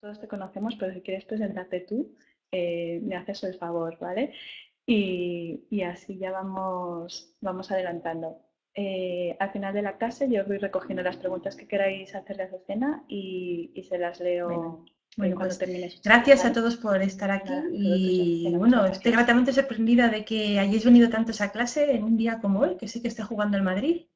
todos te conocemos, pero si quieres presentarte tú, eh, me haces el favor, ¿vale? Y, así ya vamos, vamos adelantando. Eh, al final de la clase yo voy recogiendo las preguntas que queráis hacerle a Azucena y, y se las leo bueno, cuando pues, Gracias a todos por estar aquí y bueno, estoy gratamente sorprendida de que hayáis venido tantos a clase en un día como hoy, que sé que está jugando el Madrid.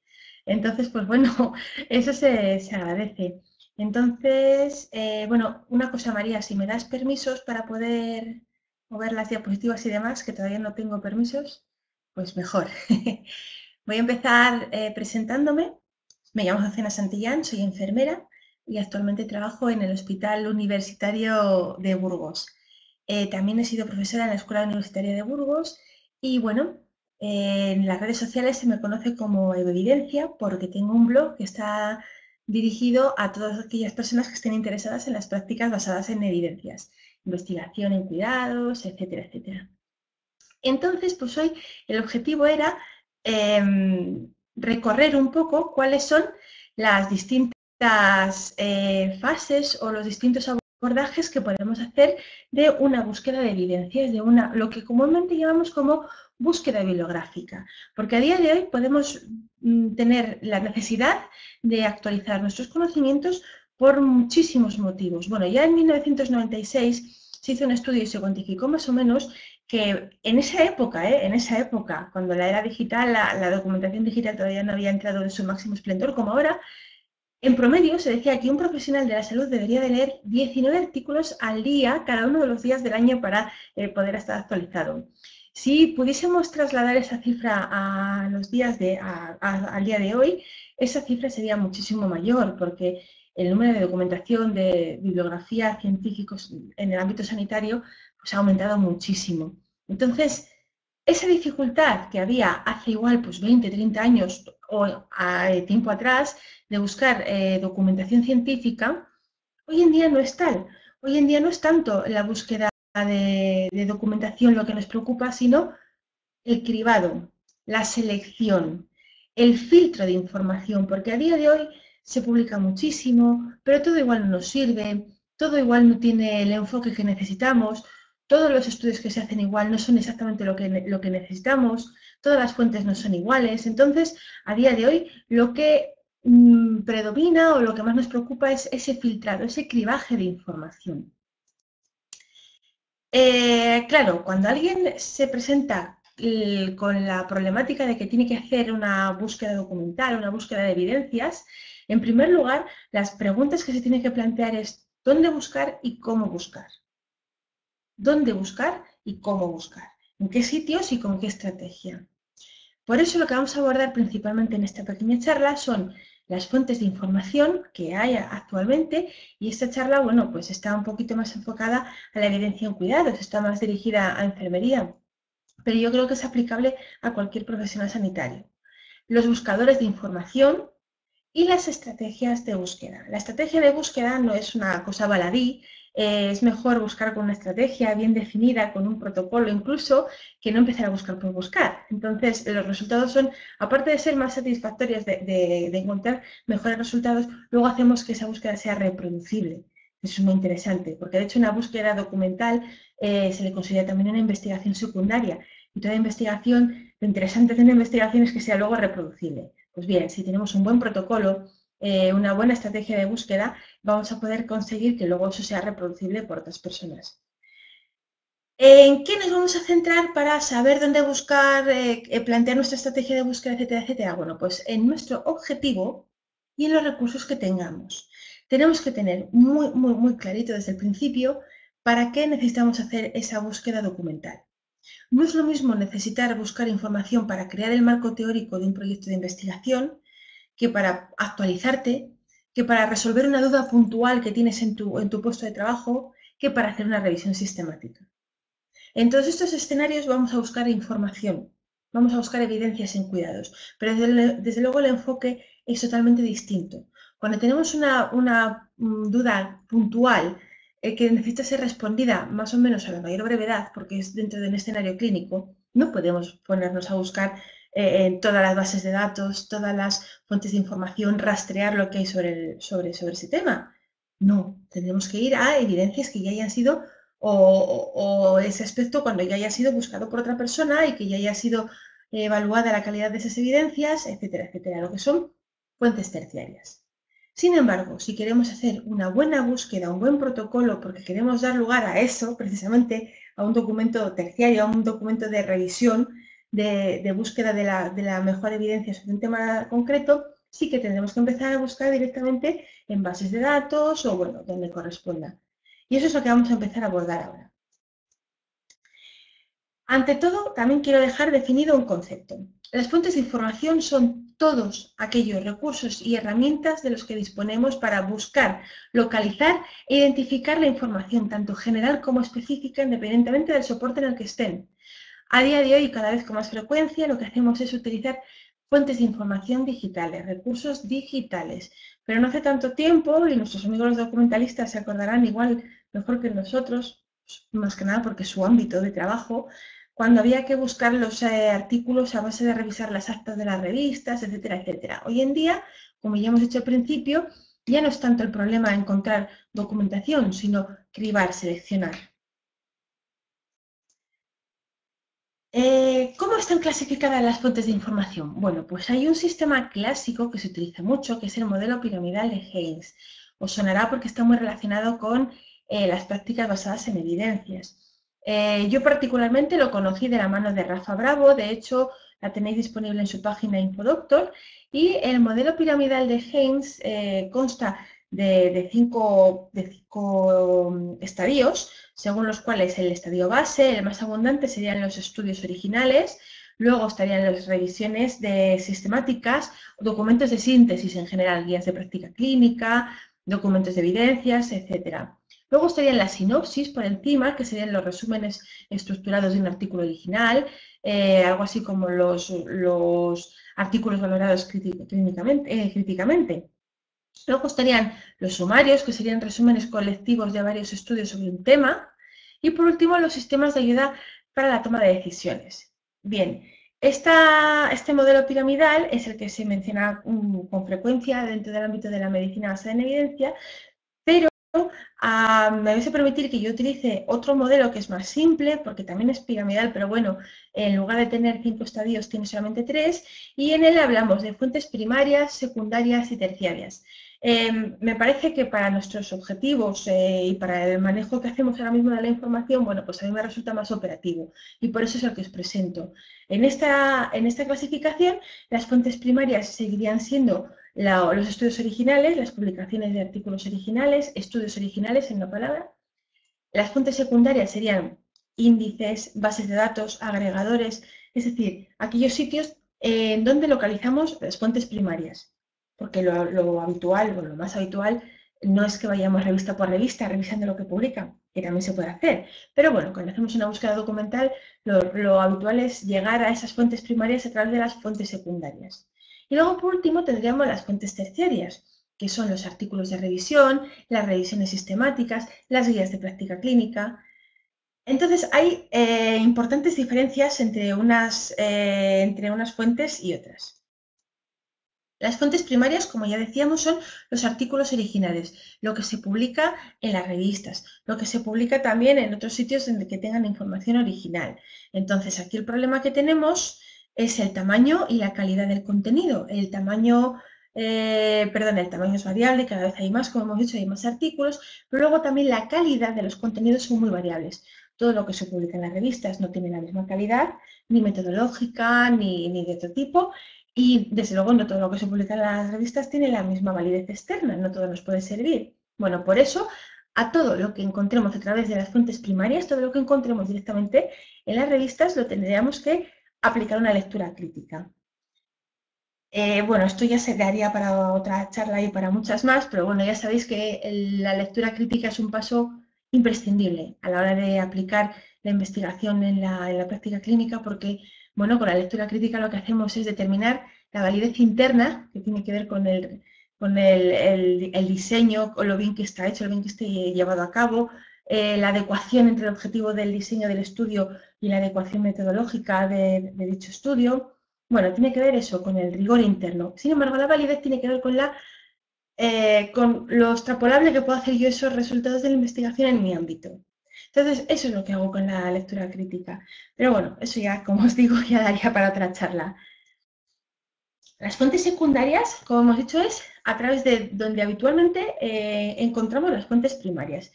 Entonces, pues bueno, eso se, se agradece. Entonces, eh, bueno, una cosa María, si me das permisos para poder mover las diapositivas y demás, que todavía no tengo permisos, pues mejor. Voy a empezar eh, presentándome. Me llamo Jacena Santillán, soy enfermera y actualmente trabajo en el Hospital Universitario de Burgos. Eh, también he sido profesora en la Escuela Universitaria de Burgos y bueno, en las redes sociales se me conoce como Evidencia porque tengo un blog que está dirigido a todas aquellas personas que estén interesadas en las prácticas basadas en evidencias, investigación en cuidados, etcétera, etcétera. Entonces, pues hoy el objetivo era em, recorrer un poco cuáles son las distintas eh, fases o los distintos abordajes que podemos hacer de una búsqueda de evidencias, de una, lo que comúnmente llamamos como búsqueda bibliográfica, porque a día de hoy podemos mm, tener la necesidad de actualizar nuestros conocimientos por muchísimos motivos. Bueno, ya en 1996 se hizo un estudio y se cuantificó más o menos que en esa época, ¿eh? en esa época, cuando la era digital, la, documentación digital todavía no había entrado en su máximo esplendor como ahora, en promedio se decía que un profesional de la salud debería de leer 19 artículos al día, cada uno de los días del año para eh, poder estar actualizado. Si pudiésemos trasladar esa cifra a los días de, al día de hoy, esa cifra sería muchísimo mayor, porque el número de documentación de bibliografía científicos en el ámbito sanitario pues, ha aumentado muchísimo. Entonces, esa dificultad que había hace igual pues 20, 30 años o a, tiempo atrás de buscar eh, documentación científica, hoy en día no es tal. Hoy en día no es tanto la búsqueda de, documentación lo que nos preocupa, sino el cribado, la selección, el filtro de información, porque a día de hoy se publica muchísimo, pero todo igual no nos sirve, todo igual no tiene el enfoque que necesitamos, todos los estudios que se hacen igual no son exactamente lo que, lo que necesitamos, todas las fuentes no son iguales. Entonces, a día de hoy, lo que mm, predomina o lo que más nos preocupa es ese filtrado, ese cribaje de información. Eh, claro, cuando alguien se presenta con la problemática de que tiene que hacer una búsqueda documental, una búsqueda de evidencias, en primer lugar, las preguntas que se tienen que plantear es ¿dónde buscar y cómo buscar? ¿Dónde buscar y cómo buscar? ¿En qué sitios y con qué estrategia? Por eso lo que vamos a abordar principalmente en esta pequeña charla son las fuentes de información que hay actualmente y esta charla, bueno, pues está un poquito más enfocada a la evidencia en cuidados, está más dirigida a enfermería, pero yo creo que es aplicable a cualquier profesional sanitario. Los buscadores de información y las estrategias de búsqueda. La estrategia de búsqueda no es una cosa baladí, eh, es mejor buscar con una estrategia bien definida, con un protocolo incluso, que no empezar a buscar por buscar. Entonces, los resultados son, aparte de ser más satisfactorios de, encontrar mejores resultados, luego hacemos que esa búsqueda sea reproducible. Eso es muy interesante, porque de hecho una búsqueda documental eh, se le considera también una investigación secundaria. Y toda investigación, lo interesante de una investigación es que sea luego reproducible. Pues bien, si tenemos un buen protocolo, eh, una buena estrategia de búsqueda, vamos a poder conseguir que luego eso sea reproducible por otras personas. ¿En qué nos vamos a centrar para saber dónde buscar, eh, plantear nuestra estrategia de búsqueda, etcétera, etcétera? Bueno, pues en nuestro objetivo y en los recursos que tengamos. Tenemos que tener muy, muy, muy clarito desde el principio para qué necesitamos hacer esa búsqueda documental. No es lo mismo necesitar buscar información para crear el marco teórico de un proyecto de investigación que para actualizarte, que para resolver una duda puntual que tienes en tu, en tu puesto de trabajo, que para hacer una revisión sistemática. En todos estos escenarios vamos a buscar información, vamos a buscar evidencias en cuidados, pero desde, luego el enfoque es totalmente distinto. Cuando tenemos una, una mm, duda puntual eh, que necesita ser respondida más o menos a la mayor brevedad, porque es dentro de un escenario clínico, no podemos ponernos a buscar eh, en todas las bases de datos, todas las fuentes de información, rastrear lo que hay sobre, sobre, sobre ese tema. No, tendremos que ir a evidencias que ya hayan sido, o, ese aspecto cuando ya haya sido buscado por otra persona y que ya haya sido evaluada la calidad de esas evidencias, etcétera, etcétera, lo que son fuentes terciarias. Sin embargo, si queremos hacer una buena búsqueda, un buen protocolo, porque queremos dar lugar a eso, precisamente a un documento terciario, a un documento de revisión, de, búsqueda de la, de la, mejor evidencia sobre un tema concreto, sí que tendremos que empezar a buscar directamente en bases de datos o, bueno, donde corresponda. Y eso es lo que vamos a empezar a abordar ahora. Ante todo, también quiero dejar definido un concepto. Las fuentes de información son todos aquellos recursos y herramientas de los que disponemos para buscar, localizar e identificar la información, tanto general como específica, independientemente del soporte en el que estén. A día de hoy, cada vez con más frecuencia, lo que hacemos es utilizar fuentes de información digitales, recursos digitales. Pero no hace tanto tiempo, y nuestros amigos los documentalistas se acordarán igual mejor que nosotros, más que nada porque su ámbito de trabajo, cuando había que buscar los eh, artículos a base de revisar las actas de las revistas, etcétera, etcétera. Hoy en día, como ya hemos dicho al principio, ya no es tanto el problema encontrar documentación, sino cribar, seleccionar. Eh, ¿Cómo están clasificadas las fuentes de información? Bueno, pues hay un sistema clásico que se utiliza mucho, que es el modelo piramidal de Haynes. Os sonará porque está muy relacionado con eh, las prácticas basadas en evidencias. Eh, yo particularmente lo conocí de la mano de Rafa Bravo, de hecho la tenéis disponible en su página Infodoctor, y el modelo piramidal de Haynes consta de, cinco, mm, estadios, según los cuales el estadio base, el más abundante, serían los estudios originales, luego estarían las revisiones de sistemáticas, documentos de síntesis en general, guías de práctica clínica, documentos de evidencias, etcétera. Luego estarían las sinopsis por encima, que serían los resúmenes estructurados de un artículo original, eh, algo así como los, artículos valorados eh, críticamente. Luego estarían los sumarios, que serían resúmenes colectivos de varios estudios sobre un tema. Y por último, los sistemas de ayuda para la toma de decisiones. Bien, este modelo piramidal es el que se menciona mm, con frecuencia dentro del ámbito de la medicina basada en evidencia, me vais a permitir que yo utilice otro modelo que es más simple, porque también es piramidal, pero bueno, en lugar de tener cinco estadios tiene solamente tres, y en él hablamos de fuentes primarias, secundarias y terciarias. Em, me parece que para nuestros objetivos eh, y para el manejo que hacemos ahora mismo de la información, bueno, pues a mí me resulta más operativo y por eso es el que os presento. En esta, en esta clasificación, las fuentes primarias seguirían siendo los estudios originales, las publicaciones de artículos originales, estudios originales en la palabra. Las fuentes secundarias serían índices, bases de datos, agregadores, es decir, aquellos sitios en donde localizamos las fuentes primarias, porque lo, habitual o lo más habitual no es que vayamos revista por revista revisando lo que publican, que también se puede hacer. Pero bueno, cuando hacemos una búsqueda documental, lo habitual es llegar a esas fuentes primarias a través de las fuentes secundarias. Y luego, por último, tendríamos las fuentes terciarias, que son los artículos de revisión, las revisiones sistemáticas, las guías de práctica clínica. Entonces, hay eh, importantes diferencias entre unas, eh, entre unas fuentes y otras. Las fuentes primarias, como ya decíamos, son los artículos originales, lo que se publica en las revistas, lo que se publica también en otros sitios donde que tengan información original. Entonces, aquí el problema que tenemos es el tamaño y la calidad del contenido. El tamaño, eh, perdón, el tamaño es variable, cada vez hay más, como hemos dicho, hay más artículos, pero luego también la calidad de los contenidos son muy variables. Todo lo que se publica en las revistas no tiene la misma calidad, ni metodológica, ni, ni de otro tipo, y desde luego no todo lo que se publica en las revistas tiene la misma validez externa, no todo nos puede servir. Bueno, por eso a todo lo que encontremos a través de las fuentes primarias, todo lo que encontremos directamente en las revistas, lo tendríamos que aplicar una lectura crítica. Eh, bueno, esto ya se daría para otra charla y para muchas más, pero bueno, ya sabéis que la lectura crítica es un paso imprescindible a la hora de aplicar la investigación en la, práctica clínica, porque bueno, con la lectura crítica lo que hacemos es determinar la validez interna, que tiene que ver con el, con el, diseño, con lo bien que está hecho, lo bien que esté llevado a cabo, eh, la adecuación entre el objetivo del diseño del estudio y la adecuación metodológica de, dicho estudio. Bueno, tiene que ver eso con el rigor interno. Sin embargo, la validez tiene que ver con la eh, con lo extrapolable que puedo hacer yo esos resultados de la investigación en mi ámbito. Entonces, eso es lo que hago con la lectura crítica. Pero bueno, eso ya, como os digo, ya daría para otra charla. Las fuentes secundarias, como hemos dicho, es a través de donde habitualmente eh, encontramos las fuentes primarias.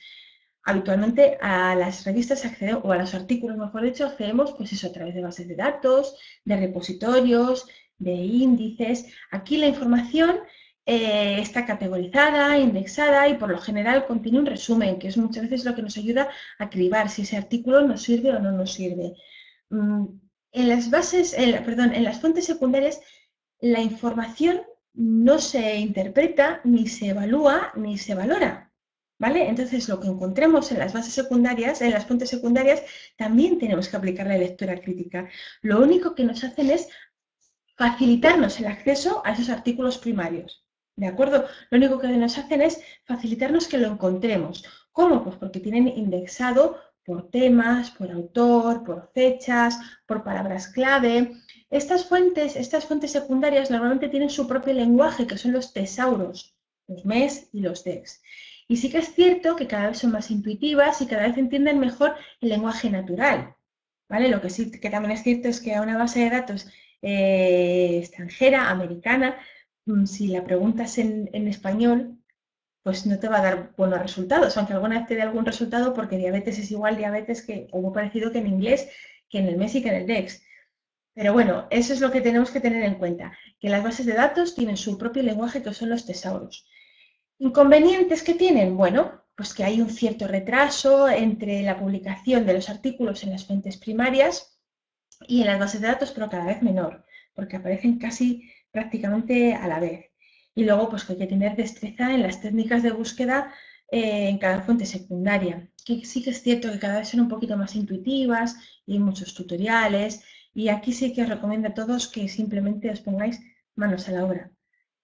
Habitualmente a las revistas accedemos, o a los artículos, mejor dicho, accedemos pues eso, a través de bases de datos, de repositorios, de índices. Aquí la información eh, está categorizada, indexada y por lo general contiene un resumen, que es muchas veces lo que nos ayuda a cribar si ese artículo nos sirve o no nos sirve. Mm, en las bases, perdón, en las fuentes secundarias, la información no se interpreta, ni se evalúa, ni se valora. ¿Vale? Entonces, lo que encontremos en las bases secundarias, en las fuentes secundarias, también tenemos que aplicar la lectura crítica. Lo único que nos hacen es facilitarnos el acceso a esos artículos primarios. ¿De acuerdo? Lo único que nos hacen es facilitarnos que lo encontremos. ¿Cómo? Pues porque tienen indexado por temas, por autor, por fechas, por palabras clave. Estas fuentes, estas fuentes secundarias normalmente tienen su propio lenguaje, que son los tesauros, los MES y los DEX. Y sí que es cierto que cada vez son más intuitivas y cada vez entienden mejor el lenguaje natural. ¿Vale? Lo que sí que también es cierto es que a una base de datos eh, extranjera, americana, Mm, si la preguntas en, español, pues no te va a dar buenos resultados, aunque alguna vez te dé algún resultado porque diabetes es igual diabetes que, o muy parecido que en inglés, que en el MES y que en el DEX. Pero bueno, eso es lo que tenemos que tener en cuenta, que las bases de datos tienen su propio lenguaje que son los tesauros. ¿Inconvenientes que tienen? Bueno, pues que hay un cierto retraso entre la publicación de los artículos en las fuentes primarias y en las bases de datos, pero cada vez menor, porque aparecen casi prácticamente a la vez. Y luego, pues que hay que tener destreza en las técnicas de búsqueda eh, en cada fuente secundaria, que sí que es cierto que cada vez son un poquito más intuitivas y hay muchos tutoriales. Y aquí sí que os recomiendo a todos que simplemente os pongáis manos a la obra,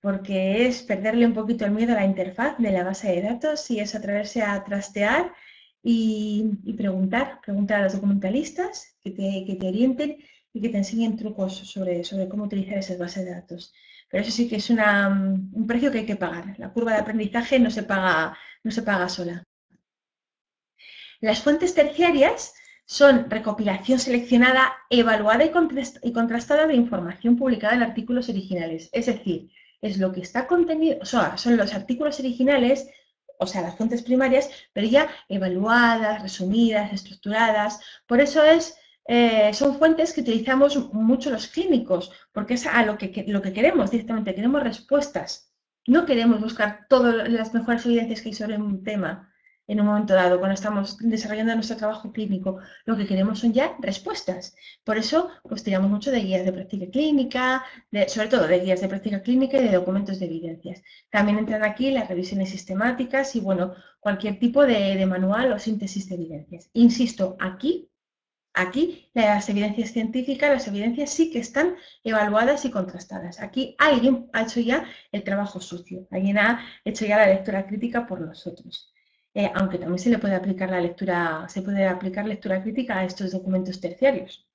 porque es perderle un poquito el miedo a la interfaz de la base de datos y es atreverse a trastear y, preguntar, preguntar a los documentalistas que te, orienten y que te enseñen trucos sobre, cómo utilizar esas bases de datos. Pero eso sí que es un precio que hay que pagar. La curva de aprendizaje no se paga sola. Las fuentes terciarias son recopilación seleccionada, evaluada y contrastada de información publicada en artículos originales. Es decir, es lo que está contenido, son los artículos originales, o sea, las fuentes primarias, pero ya evaluadas, resumidas, estructuradas. Por eso es eh, son fuentes que utilizamos mucho los clínicos, porque es a lo que, lo que queremos directamente, queremos respuestas. No queremos buscar todas las mejores evidencias que hay sobre un tema en un momento dado, cuando estamos desarrollando nuestro trabajo clínico. Lo que queremos son ya respuestas. Por eso, pues tiramos mucho de guías de práctica clínica, sobre todo de guías de práctica clínica y de documentos de evidencias. También entran aquí las revisiones sistemáticas y, bueno, cualquier tipo de manual o síntesis de evidencias. Insisto, aquí Aquí las evidencias científicas, las evidencias sí que están evaluadas y contrastadas. Aquí alguien ha hecho ya el trabajo sucio, alguien ha hecho ya la lectura crítica por nosotros. Eh, aunque también se le puede aplicar la lectura, se puede aplicar lectura crítica a estos documentos terciarios.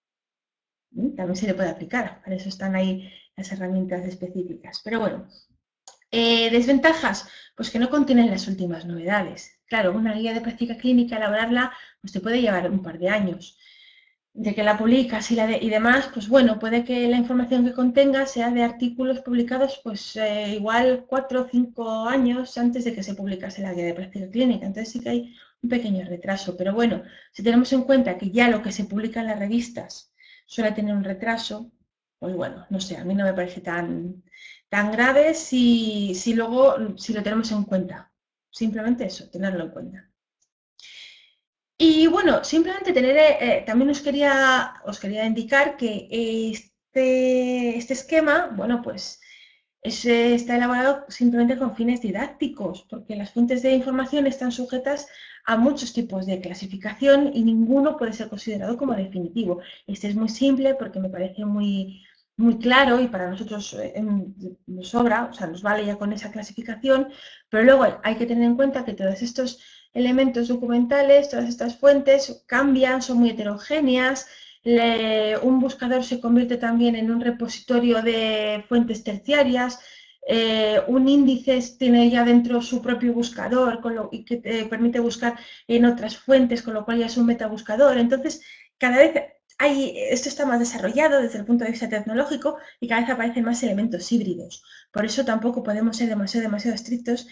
¿Mm? También se le puede aplicar, para eso están ahí las herramientas específicas. Pero bueno, eh, desventajas, pues que no contienen las últimas novedades. Claro, una guía de práctica clínica, elaborarla, pues te puede llevar un par de años de que la publicas y, la y demás, pues bueno, puede que la información que contenga sea de artículos publicados pues eh, igual cuatro o cinco años antes de que se publicase la guía de práctica clínica. Entonces sí que hay un pequeño retraso. Pero bueno, si tenemos en cuenta que ya lo que se publica en las revistas suele tener un retraso, pues bueno, no sé, a mí no me parece tan, tan grave si, si luego, si lo tenemos en cuenta. Simplemente eso, tenerlo en cuenta. Y bueno, simplemente tener, eh, eh, también os quería, os quería indicar que este, este esquema, bueno, pues está elaborado simplemente con fines didácticos, porque las fuentes de información están sujetas a muchos tipos de clasificación y ninguno puede ser considerado como definitivo. Este es muy simple porque me parece muy, muy claro y para nosotros eh, nos sobra, o sea, nos vale ya con esa clasificación, pero luego hay que tener en cuenta que todos estos elementos documentales, todas estas fuentes cambian, son muy heterogéneas. un buscador se convierte también en un repositorio de fuentes terciarias. eh, un índice tiene ya dentro su propio buscador lo, y que te permite buscar en otras fuentes, con lo cual ya es un metabuscador. Entonces, cada vez hay, esto está más desarrollado desde el punto de vista tecnológico y cada vez aparecen más elementos híbridos. Por eso tampoco podemos ser demasiado, estrictos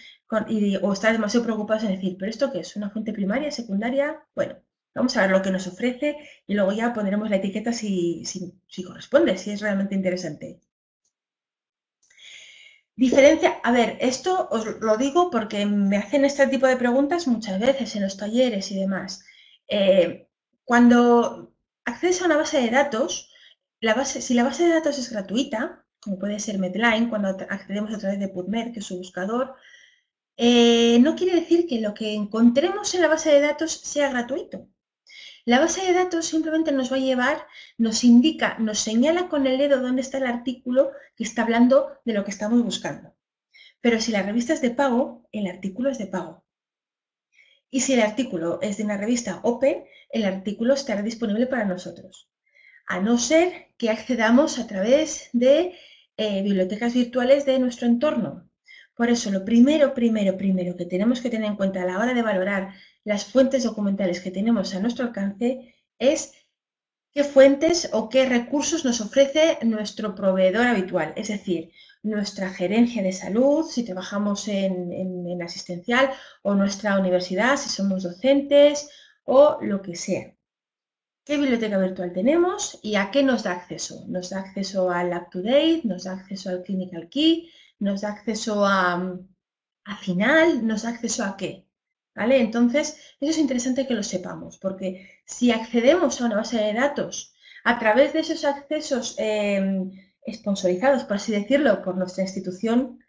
o estar demasiado preocupados en decir, ¿pero esto qué es? ¿Una fuente primaria, secundaria? Bueno, vamos a ver lo que nos ofrece y luego ya pondremos la etiqueta si, si corresponde, si es realmente interesante. Diferencia, a ver, esto os lo digo porque me hacen este tipo de preguntas muchas veces en los talleres y demás. Eh, cuando accedes a una base de datos, si la base de datos es gratuita, como puede ser Medline, cuando accedemos a través de PubMed, que es su buscador, eh, no quiere decir que lo que encontremos en la base de datos sea gratuito. La base de datos simplemente nos va a llevar, nos indica, nos señala con el dedo dónde está el artículo que está hablando de lo que estamos buscando. Pero si la revista es de pago, el artículo es de pago. Y si el artículo es de una revista Open, el artículo estará disponible para nosotros. A no ser que accedamos a través de eh, bibliotecas virtuales de nuestro entorno. Por eso, lo primero, primero, primero que tenemos que tener en cuenta a la hora de valorar las fuentes documentales que tenemos a nuestro alcance es qué fuentes o qué recursos nos ofrece nuestro proveedor habitual, es decir, nuestra gerencia de salud, si trabajamos en, asistencial, o nuestra universidad, si somos docentes, o lo que sea. ¿Qué biblioteca virtual tenemos y a qué nos da acceso? Nos da acceso al UpToDate, nos da acceso al Clinical Key, nos da acceso a, a Final, nos da acceso a qué? Entonces, eso es interesante que lo sepamos, porque si accedemos a una base de datos a través de esos accesos eh, sponsorizados, por así decirlo, por nuestra institución,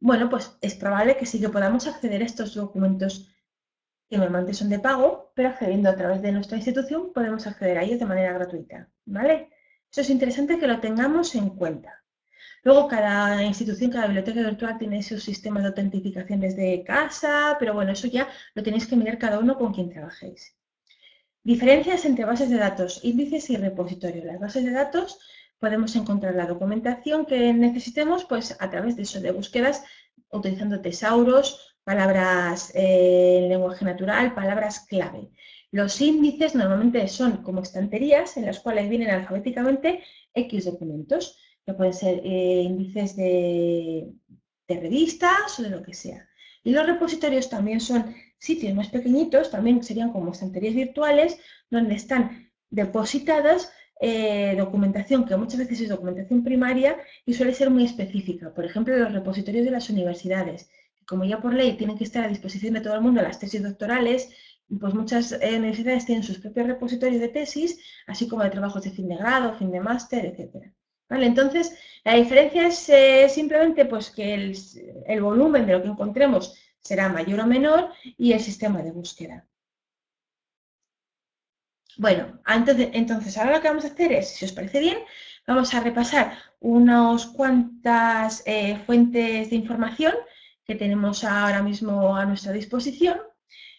bueno, pues es probable que sí que podamos acceder a estos documentos que normalmente son de pago, pero accediendo a través de nuestra institución podemos acceder a ellos de manera gratuita, ¿vale? Eso es interesante que lo tengamos en cuenta. Luego cada institución, cada biblioteca virtual tiene sus sistemas de autentificación desde casa, pero bueno, eso ya lo tenéis que mirar cada uno con quien trabajéis. Diferencias entre bases de datos, índices y repositorios. Las bases de datos podemos encontrar la documentación que necesitemos pues, a través de eso, de búsquedas utilizando tesauros, palabras eh, en lenguaje natural, palabras clave. Los índices normalmente son como estanterías en las cuales vienen alfabéticamente X documentos que pueden ser eh, índices de, revistas o de lo que sea. Y los repositorios también son sitios más pequeñitos, también serían como estanterías virtuales, donde están depositadas eh, documentación que muchas veces es documentación primaria y suele ser muy específica. Por ejemplo, los repositorios de las universidades, como ya por ley tienen que estar a disposición de todo el mundo las tesis doctorales, pues muchas eh, universidades tienen sus propios repositorios de tesis, así como de trabajos de fin de grado, fin de máster, etcétera. Entonces, la diferencia es eh, simplemente pues, que el, volumen de lo que encontremos será mayor o menor y el sistema de búsqueda. Bueno, entonces ahora lo que vamos a hacer es, si os parece bien, vamos a repasar unas cuantas eh, fuentes de información tenemos ahora mismo a nuestra disposición.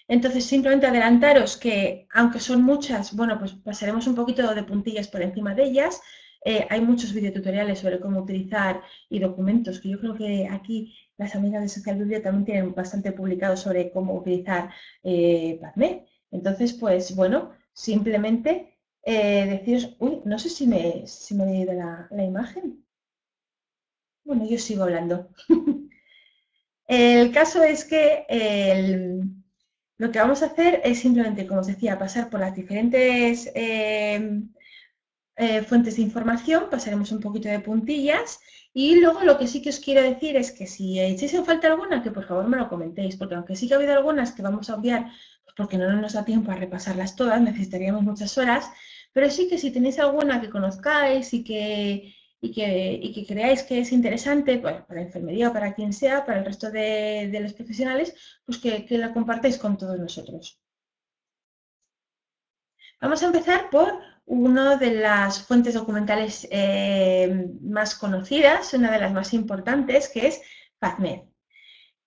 Entonces, simplemente adelantaros que, aunque son muchas, bueno, pues pasaremos un poquito de puntillas por encima de ellas. Eh, hay muchos videotutoriales sobre cómo utilizar y documentos, que yo creo que aquí las amigas de Social Biblia también tienen bastante publicado sobre cómo utilizar eh, Entonces, pues bueno, simplemente eh, deciros, uy, no sé si me, si me he leído la, la imagen. Bueno, yo sigo hablando. el caso es que lo que vamos a hacer es simplemente, como os decía, pasar por las diferentes eh, eh, fuentes de información, pasaremos un poquito de puntillas y luego lo que sí que os quiero decir es que si echéis en falta alguna, que por favor me lo comentéis, porque aunque sí que ha habido algunas que vamos a obviar, pues porque no nos da tiempo a repasarlas todas, necesitaríamos muchas horas, pero sí que si tenéis alguna que conozcáis y que, y que, creáis que es interesante, pues, para enfermería o para quien sea, para el resto de, los profesionales, pues que, que la compartáis con todos nosotros. Vamos a empezar por una de las fuentes documentales eh, más conocidas, una de las más importantes, que es PubMed.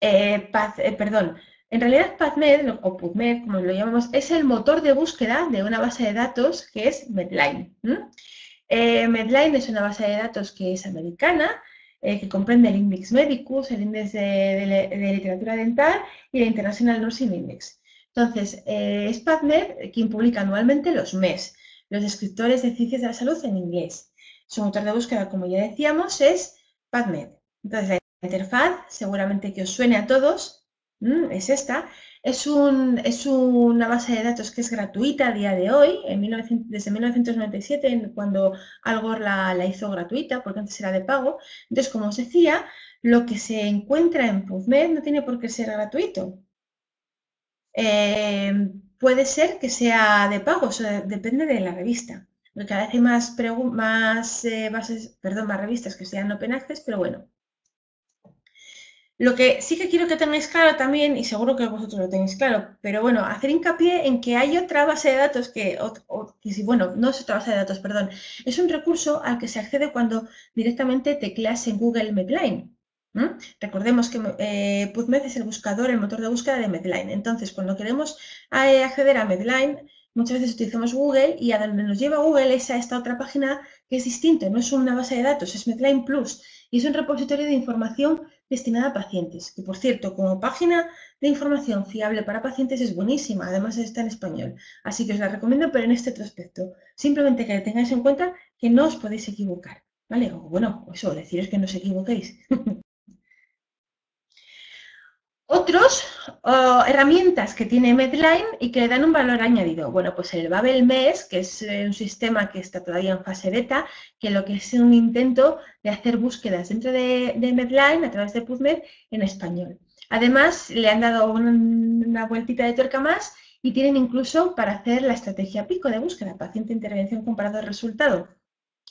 Eh, eh, perdón, en realidad PubMed, o PubMed, como lo llamamos, es el motor de búsqueda de una base de datos que es Medline. Medline es una base de datos que es americana, eh, que comprende el Index Medicus, el Índice de, Literatura Dental y el International Nursing Index. Entonces, eh, es PubMed quien publica anualmente los MES, los descriptores de ciencias de la salud en inglés. Su motor de búsqueda, como ya decíamos, es PubMed. Entonces, la interfaz, seguramente que os suene a todos, es esta. Es, un, es, una base de datos que es gratuita a día de hoy, en desde 1997, cuando Algor la, la, hizo gratuita, porque antes era de pago. Entonces, como os decía, lo que se encuentra en PubMed no tiene por qué ser gratuito. Eh, puede ser que sea de pago, depende de la revista. Cada vez hay más, más eh, bases, perdón, más revistas que sean open access, pero bueno, lo que sí que quiero que tengáis claro también, y seguro que vosotros lo tenéis claro, pero bueno, hacer hincapié en que hay otra base de datos que, bueno, no es otra base de datos, perdón, es un recurso al que se accede cuando directamente tecleas en Google Medline. Recordemos que eh, PubMed es el buscador, el motor de búsqueda de Medline. Entonces, cuando queremos eh, acceder a Medline, muchas veces utilizamos Google y a donde nos lleva Google es a esta otra página que es distinto, no es una base de datos, es Medline Plus y es un repositorio de información destinada a pacientes, que por cierto, como página de información fiable para pacientes es buenísima, además está en español, así que os la recomiendo, pero en este otro aspecto. Simplemente que tengáis en cuenta que no os podéis equivocar, ¿vale? O bueno, eso, deciros que no os equivoquéis. Otros herramientas que tiene Medline y que le dan un valor añadido. Bueno, pues el Babel MES, que es eh, un sistema que está todavía en fase beta, que lo que es un intento de hacer búsquedas dentro de, Medline a través de PubMed en español. Además, le han dado una vueltita de tuerca más y tienen incluso para hacer la estrategia pico de búsqueda, paciente intervención comparado resultado.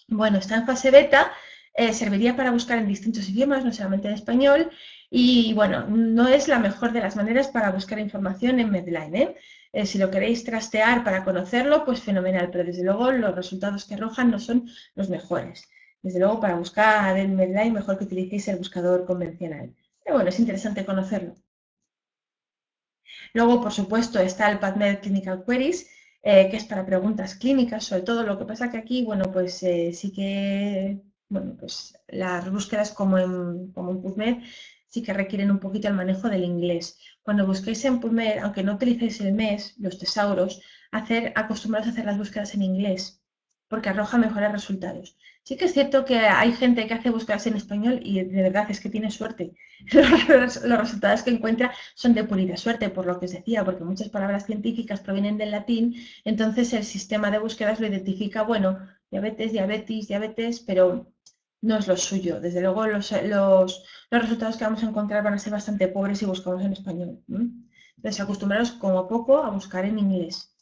Bueno, está en fase beta, eh, serviría para buscar en distintos idiomas, no solamente en español, y bueno, no es la mejor de las maneras para buscar información en Medline. ¿eh? Eh, si lo queréis trastear para conocerlo, pues fenomenal, pero desde luego los resultados que arrojan no son los mejores. Desde luego, para buscar en Medline, mejor que utilicéis el buscador convencional. Pero bueno, es interesante conocerlo. Luego, por supuesto, está el PubMed Clinical Queries, eh, que es para preguntas clínicas, sobre todo. Lo que pasa que aquí, bueno, pues sí que, bueno, pues las búsquedas como en, como en PubMed sí que requieren un poquito el manejo del inglés. Cuando busquéis en PubMed, aunque no utilicéis el mes, los tesauros, hacer, acostumbrados a hacer las búsquedas en inglés, porque arroja mejores resultados. Sí que es cierto que hay gente que hace búsquedas en español y de verdad es que tiene suerte. Los, resultados que encuentra son de purida suerte, por lo que os decía, porque muchas palabras científicas provienen del latín, entonces el sistema de búsquedas lo identifica, bueno, diabetes, diabetes, diabetes, pero no es lo suyo. Desde luego los, resultados que vamos a encontrar van a ser bastante pobres si buscamos en español. Entonces acostumbraros como poco a buscar en inglés.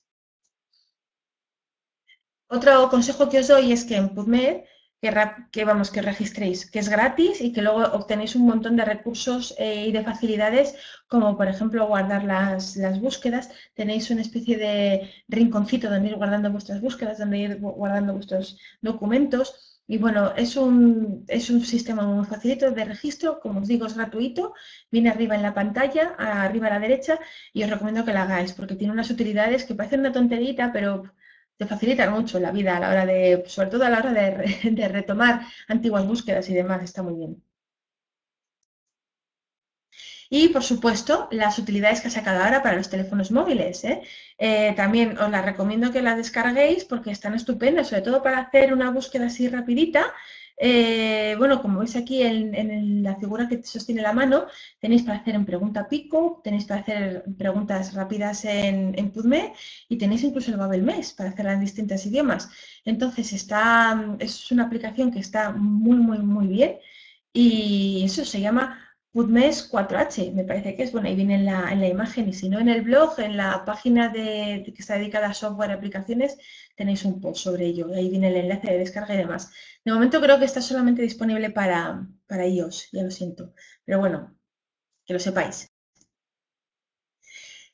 Otro consejo que os doy es que en PubMed que, vamos, que registréis, que es gratis y que luego obtenéis un montón de recursos eh, y de facilidades, como por ejemplo guardar las, las, búsquedas. Tenéis una especie de rinconcito donde ir guardando vuestras búsquedas, donde ir guardando vuestros documentos. Y bueno, es un, es un sistema muy facilito de registro, como os digo, es gratuito, viene arriba en la pantalla, arriba a la derecha, y os recomiendo que la hagáis, porque tiene unas utilidades que parecen una tonterita, pero te facilitan mucho la vida a la hora de, sobre todo a la hora de, de retomar antiguas búsquedas y demás, está muy bien. Y, por supuesto, las utilidades que ha sacado ahora para los teléfonos móviles. ¿eh? Eh, también os las recomiendo que las descarguéis porque están estupendas, sobre todo para hacer una búsqueda así rapidita. Eh, bueno, como veis aquí en, la figura que sostiene la mano, tenéis para hacer en pregunta pico, tenéis para hacer preguntas rápidas en, en y tenéis incluso el Babel Mes para hacerla en distintos idiomas. Entonces, está, es una aplicación que está muy, muy, muy bien y eso se llama PubMes 4H, me parece que es, bueno, ahí viene en la, en la, imagen, y si no en el blog, en la página de, que está dedicada a software y aplicaciones, tenéis un post sobre ello, ahí viene el enlace de descarga y demás. De momento creo que está solamente disponible para, para iOS, ya lo siento, pero bueno, que lo sepáis.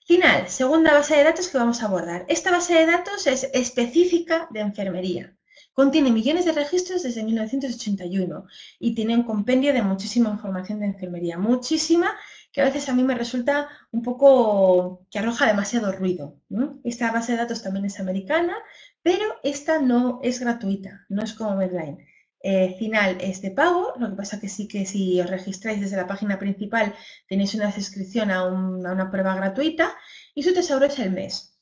Final, segunda base de datos que vamos a abordar. Esta base de datos es específica de enfermería. Contiene millones de registros desde 1981 y tiene un compendio de muchísima información de enfermería, muchísima, que a veces a mí me resulta un poco que arroja demasiado ruido. Esta base de datos también es americana, pero esta no es gratuita, no es como Medline. eh, final es de pago, lo que pasa que sí que si os registráis desde la página principal tenéis una suscripción a, una prueba gratuita y su tesouro es el mes.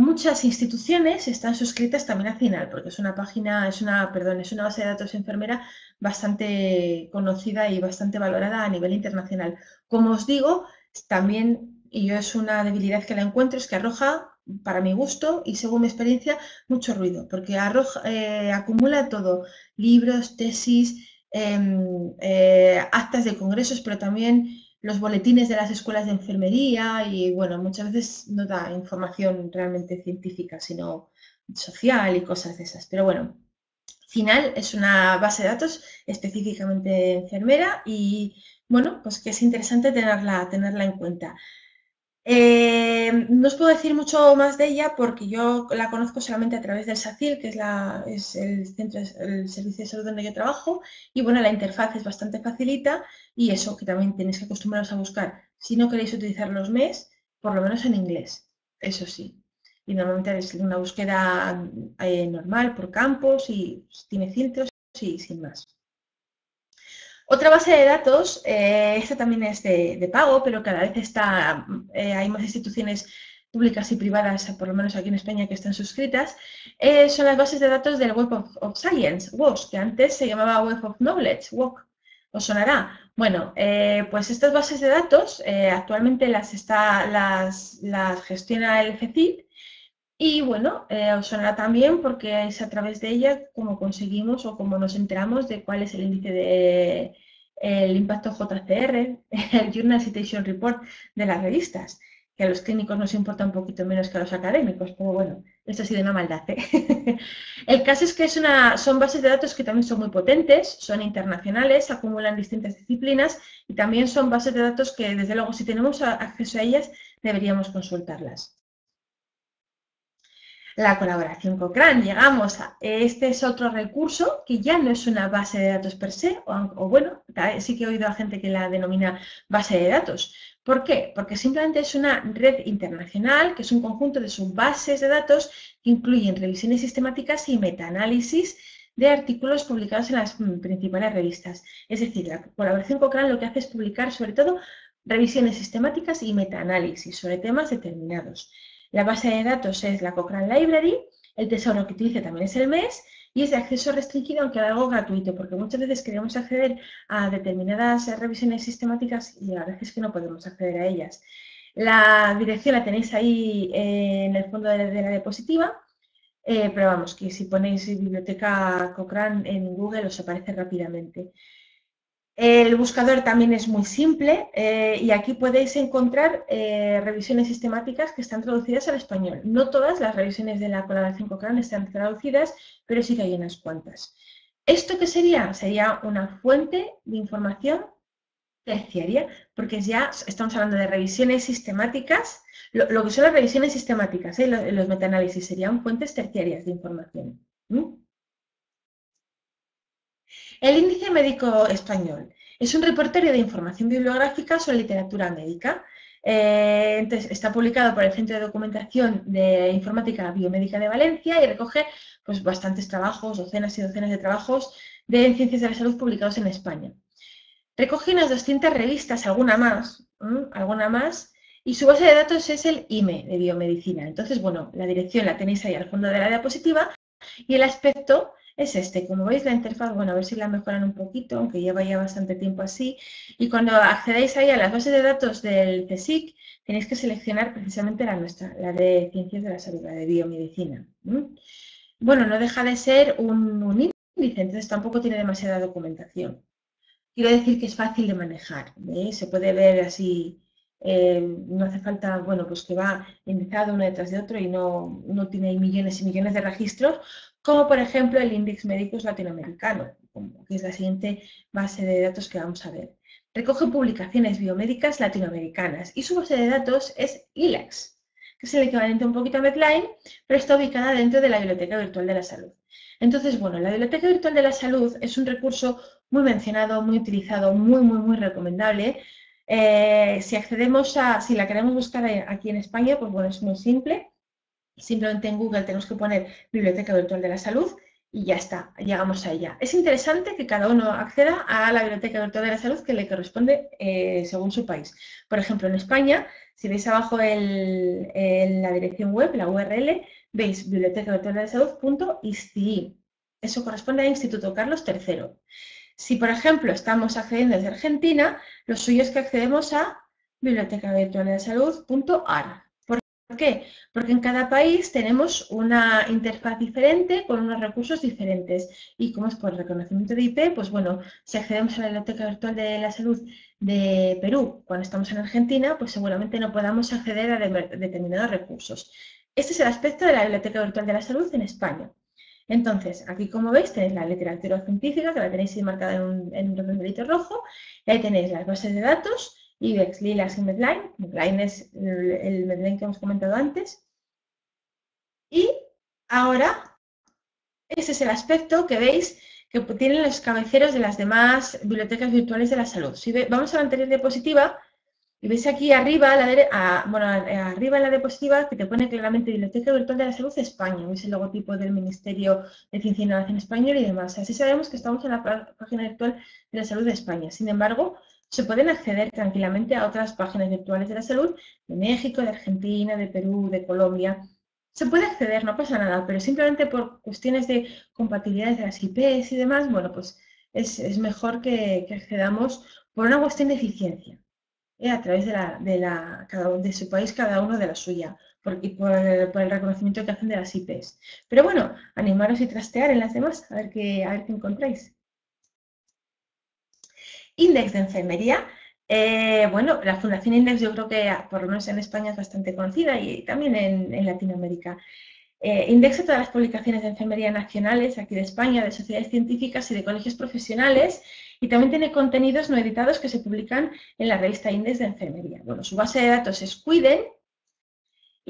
Muchas instituciones están suscritas también a Final, porque es una página, es una, perdón, es una base de datos enfermera bastante conocida y bastante valorada a nivel internacional. Como os digo, también, y yo es una debilidad que la encuentro, es que arroja para mi gusto y según mi experiencia, mucho ruido, porque eh, acumula todo, libros, tesis, em, eh, actas de congresos, pero también los boletines de las escuelas de enfermería y, bueno, muchas veces no da información realmente científica, sino social y cosas de esas. Pero bueno, Final es una base de datos específicamente enfermera y, bueno, pues que es interesante tenerla, tenerla en cuenta. Eh, no os puedo decir mucho más de ella porque yo la conozco solamente a través del SACIL, que es, la, el, centro, el servicio de salud donde yo trabajo, y bueno, la interfaz es bastante facilita y eso que también tenéis que acostumbraros a buscar. Si no queréis utilizar los MES, por lo menos en inglés, eso sí. Y normalmente es una búsqueda eh, normal por campos y tiene filtros y sin más. Otra base de datos, eh, esta también es de, pago, pero cada vez está, eh, hay más instituciones públicas y privadas, por lo menos aquí en España, que están suscritas, eh, son las bases de datos del Web of, Science, WOS, que antes se llamaba Web of Knowledge, WOC. ¿Os sonará? Bueno, pues estas bases de datos actualmente las, está, las, las gestiona el CECID y bueno, os sonará también porque es a través de ella como conseguimos o como nos enteramos de cuál es el índice de el impacto JCR, el Journal Citation Report de las revistas, que a los clínicos nos importa un poquito menos que a los académicos, pero bueno, esto ha sido una maldad. ¿eh? el caso es que son bases de datos que también son muy potentes, son internacionales, acumulan distintas disciplinas y también son bases de datos que, desde luego, si tenemos acceso a ellas, deberíamos consultarlas la colaboración Cochrane. Llegamos a este es otro recurso que ya no es una base de datos per se, o, bueno, sí que he oído a gente que la denomina base de datos. ¿Por qué? Porque simplemente es una red internacional, que es un conjunto de subbases de datos que incluyen revisiones sistemáticas y metaanálisis de artículos publicados en las principales revistas. Es decir, la colaboración Cochrane lo que hace es publicar sobre todo revisiones sistemáticas y metaanálisis sobre temas determinados. La base de datos es la Cochrane Library, el tesoro que utiliza también es el MES y es de acceso restringido aunque algo gratuito, porque muchas veces queremos acceder a determinadas revisiones sistemáticas y a veces que no podemos acceder a ellas. La dirección la tenéis ahí eh, en el fondo de la diapositiva, eh, pero vamos, que si ponéis biblioteca Cochrane en Google os aparece rápidamente. El buscador también es muy simple eh, y aquí podéis encontrar eh, revisiones sistemáticas que están traducidas al español. No todas las revisiones de la colaboración Cochrane están traducidas, pero sí que hay unas cuantas. ¿Esto qué sería? Sería una fuente de información terciaria, porque ya estamos hablando de revisiones sistemáticas. Lo, que son las revisiones sistemáticas, ¿eh? los, los metaanálisis serían fuentes terciarias de información. El Índice Médico Español es un reportario de información bibliográfica sobre literatura médica. Eh, entonces, está publicado por el Centro de Documentación de Informática Biomédica de Valencia y recoge pues, bastantes trabajos, docenas y docenas de trabajos de ciencias de la salud publicados en España. Recoge unas 200 revistas, alguna más, alguna más, y su base de datos es el IME de biomedicina. Entonces, bueno, la dirección la tenéis ahí al fondo de la diapositiva y el aspecto es este. Como veis la interfaz, bueno, a ver si la mejoran un poquito, aunque lleva ya bastante tiempo así. Y cuando accedéis ahí a las bases de datos del CSIC, tenéis que seleccionar precisamente la nuestra, la de Ciencias de la Salud, la de Biomedicina. Bueno, no deja de ser un, índice, entonces tampoco tiene demasiada documentación. Quiero decir que es fácil de manejar, se puede ver así, eh, no hace falta, bueno, pues que va indicado uno detrás de otro y no, no tiene millones y millones de registros, como por ejemplo el índice médicos latinoamericano, que es la siguiente base de datos que vamos a ver. Recoge publicaciones biomédicas latinoamericanas y su base de datos es ILEX, que es el equivalente un poquito a Medline, pero está ubicada dentro de la Biblioteca Virtual de la Salud. Entonces, bueno, la Biblioteca Virtual de la Salud es un recurso muy mencionado, muy utilizado, muy, muy, muy recomendable. Eh, si accedemos a, si la queremos buscar aquí en España, pues bueno, es muy simple simplemente en Google tenemos que poner Biblioteca Virtual de la Salud y ya está, llegamos a ella. Es interesante que cada uno acceda a la Biblioteca Virtual de la Salud que le corresponde eh, según su país. Por ejemplo, en España, si veis abajo la dirección web, la URL, veis biblioteca virtual de la salud.isci. Eso corresponde al Instituto Carlos III. Si, por ejemplo, estamos accediendo desde Argentina, lo suyo es que accedemos a biblioteca virtual de la salud.ar. ¿Por qué? Porque en cada país tenemos una interfaz diferente con unos recursos diferentes. Y como es por reconocimiento de IP, pues bueno, si accedemos a la Biblioteca Virtual de la Salud de Perú cuando estamos en Argentina, pues seguramente no podamos acceder a determinados recursos. Este es el aspecto de la Biblioteca Virtual de la Salud en España. Entonces, aquí como veis tenéis la literatura científica, que la tenéis marcada en un, en un rojo, y ahí tenéis las bases de datos, IBEX, Lilas y Medline. Medline es el, Medline que hemos comentado antes. Y ahora, ese es el aspecto que veis que tienen los cabeceros de las demás bibliotecas virtuales de la salud. Si vamos a la anterior diapositiva, y veis aquí arriba, la bueno, arriba en la diapositiva que te pone claramente Biblioteca Virtual de la Salud de España. Veis el logotipo del Ministerio de Ciencia e Innovación Español y demás. Así sabemos que estamos en la página virtual de la salud de España. Sin embargo, se pueden acceder tranquilamente a otras páginas virtuales de la salud de México, de Argentina, de Perú, de Colombia. Se puede acceder, no pasa nada, pero simplemente por cuestiones de compatibilidad de las IPs y demás, bueno, pues es, mejor que, accedamos por una cuestión de eficiencia, ¿eh? a través de, la, de, la, de su país, cada uno de la suya, por, y por, el reconocimiento que hacen de las IPs. Pero bueno, animaros y trastear en las demás, a ver qué, a ver qué encontráis. Index de enfermería. Eh, bueno, la Fundación Index yo creo que por lo menos en España es bastante conocida y también en, Latinoamérica. Eh, indexa todas las publicaciones de enfermería nacionales aquí de España, de sociedades científicas y de colegios profesionales y también tiene contenidos no editados que se publican en la revista Index de Enfermería. Bueno, su base de datos es Cuiden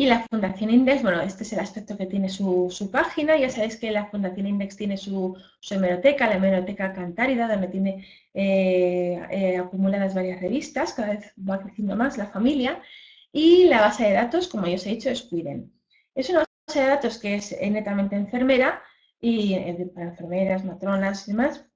y la Fundación Index, bueno, este es el aspecto que tiene su, página. Ya sabéis que la Fundación Index tiene su, hemeroteca, la hemeroteca Cantárida, donde tiene eh, eh, acumuladas varias revistas, cada vez va creciendo más la familia. Y la base de datos, como ya os he dicho, es Cuiden. Es una base de datos que es netamente enfermera, y eh, para enfermeras, matronas y demás.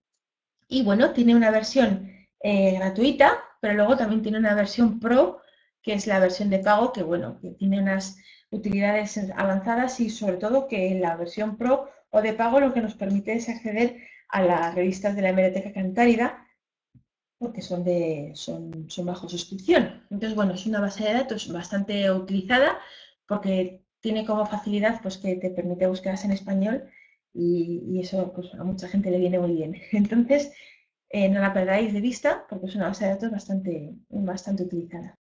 Y bueno, tiene una versión gratuita, pero luego también tiene una versión pro que es la versión de pago, que bueno, que tiene unas utilidades avanzadas y sobre todo que en la versión Pro o de pago lo que nos permite es acceder a las revistas de la Hemeroteca Cantárida, porque son, de, son, son bajo suscripción. Entonces, bueno, es una base de datos bastante utilizada porque tiene como facilidad pues, que te permite búsquedas en español y, eso pues, a mucha gente le viene muy bien. Entonces, eh, no la perdáis de vista porque es una base de datos bastante, bastante utilizada.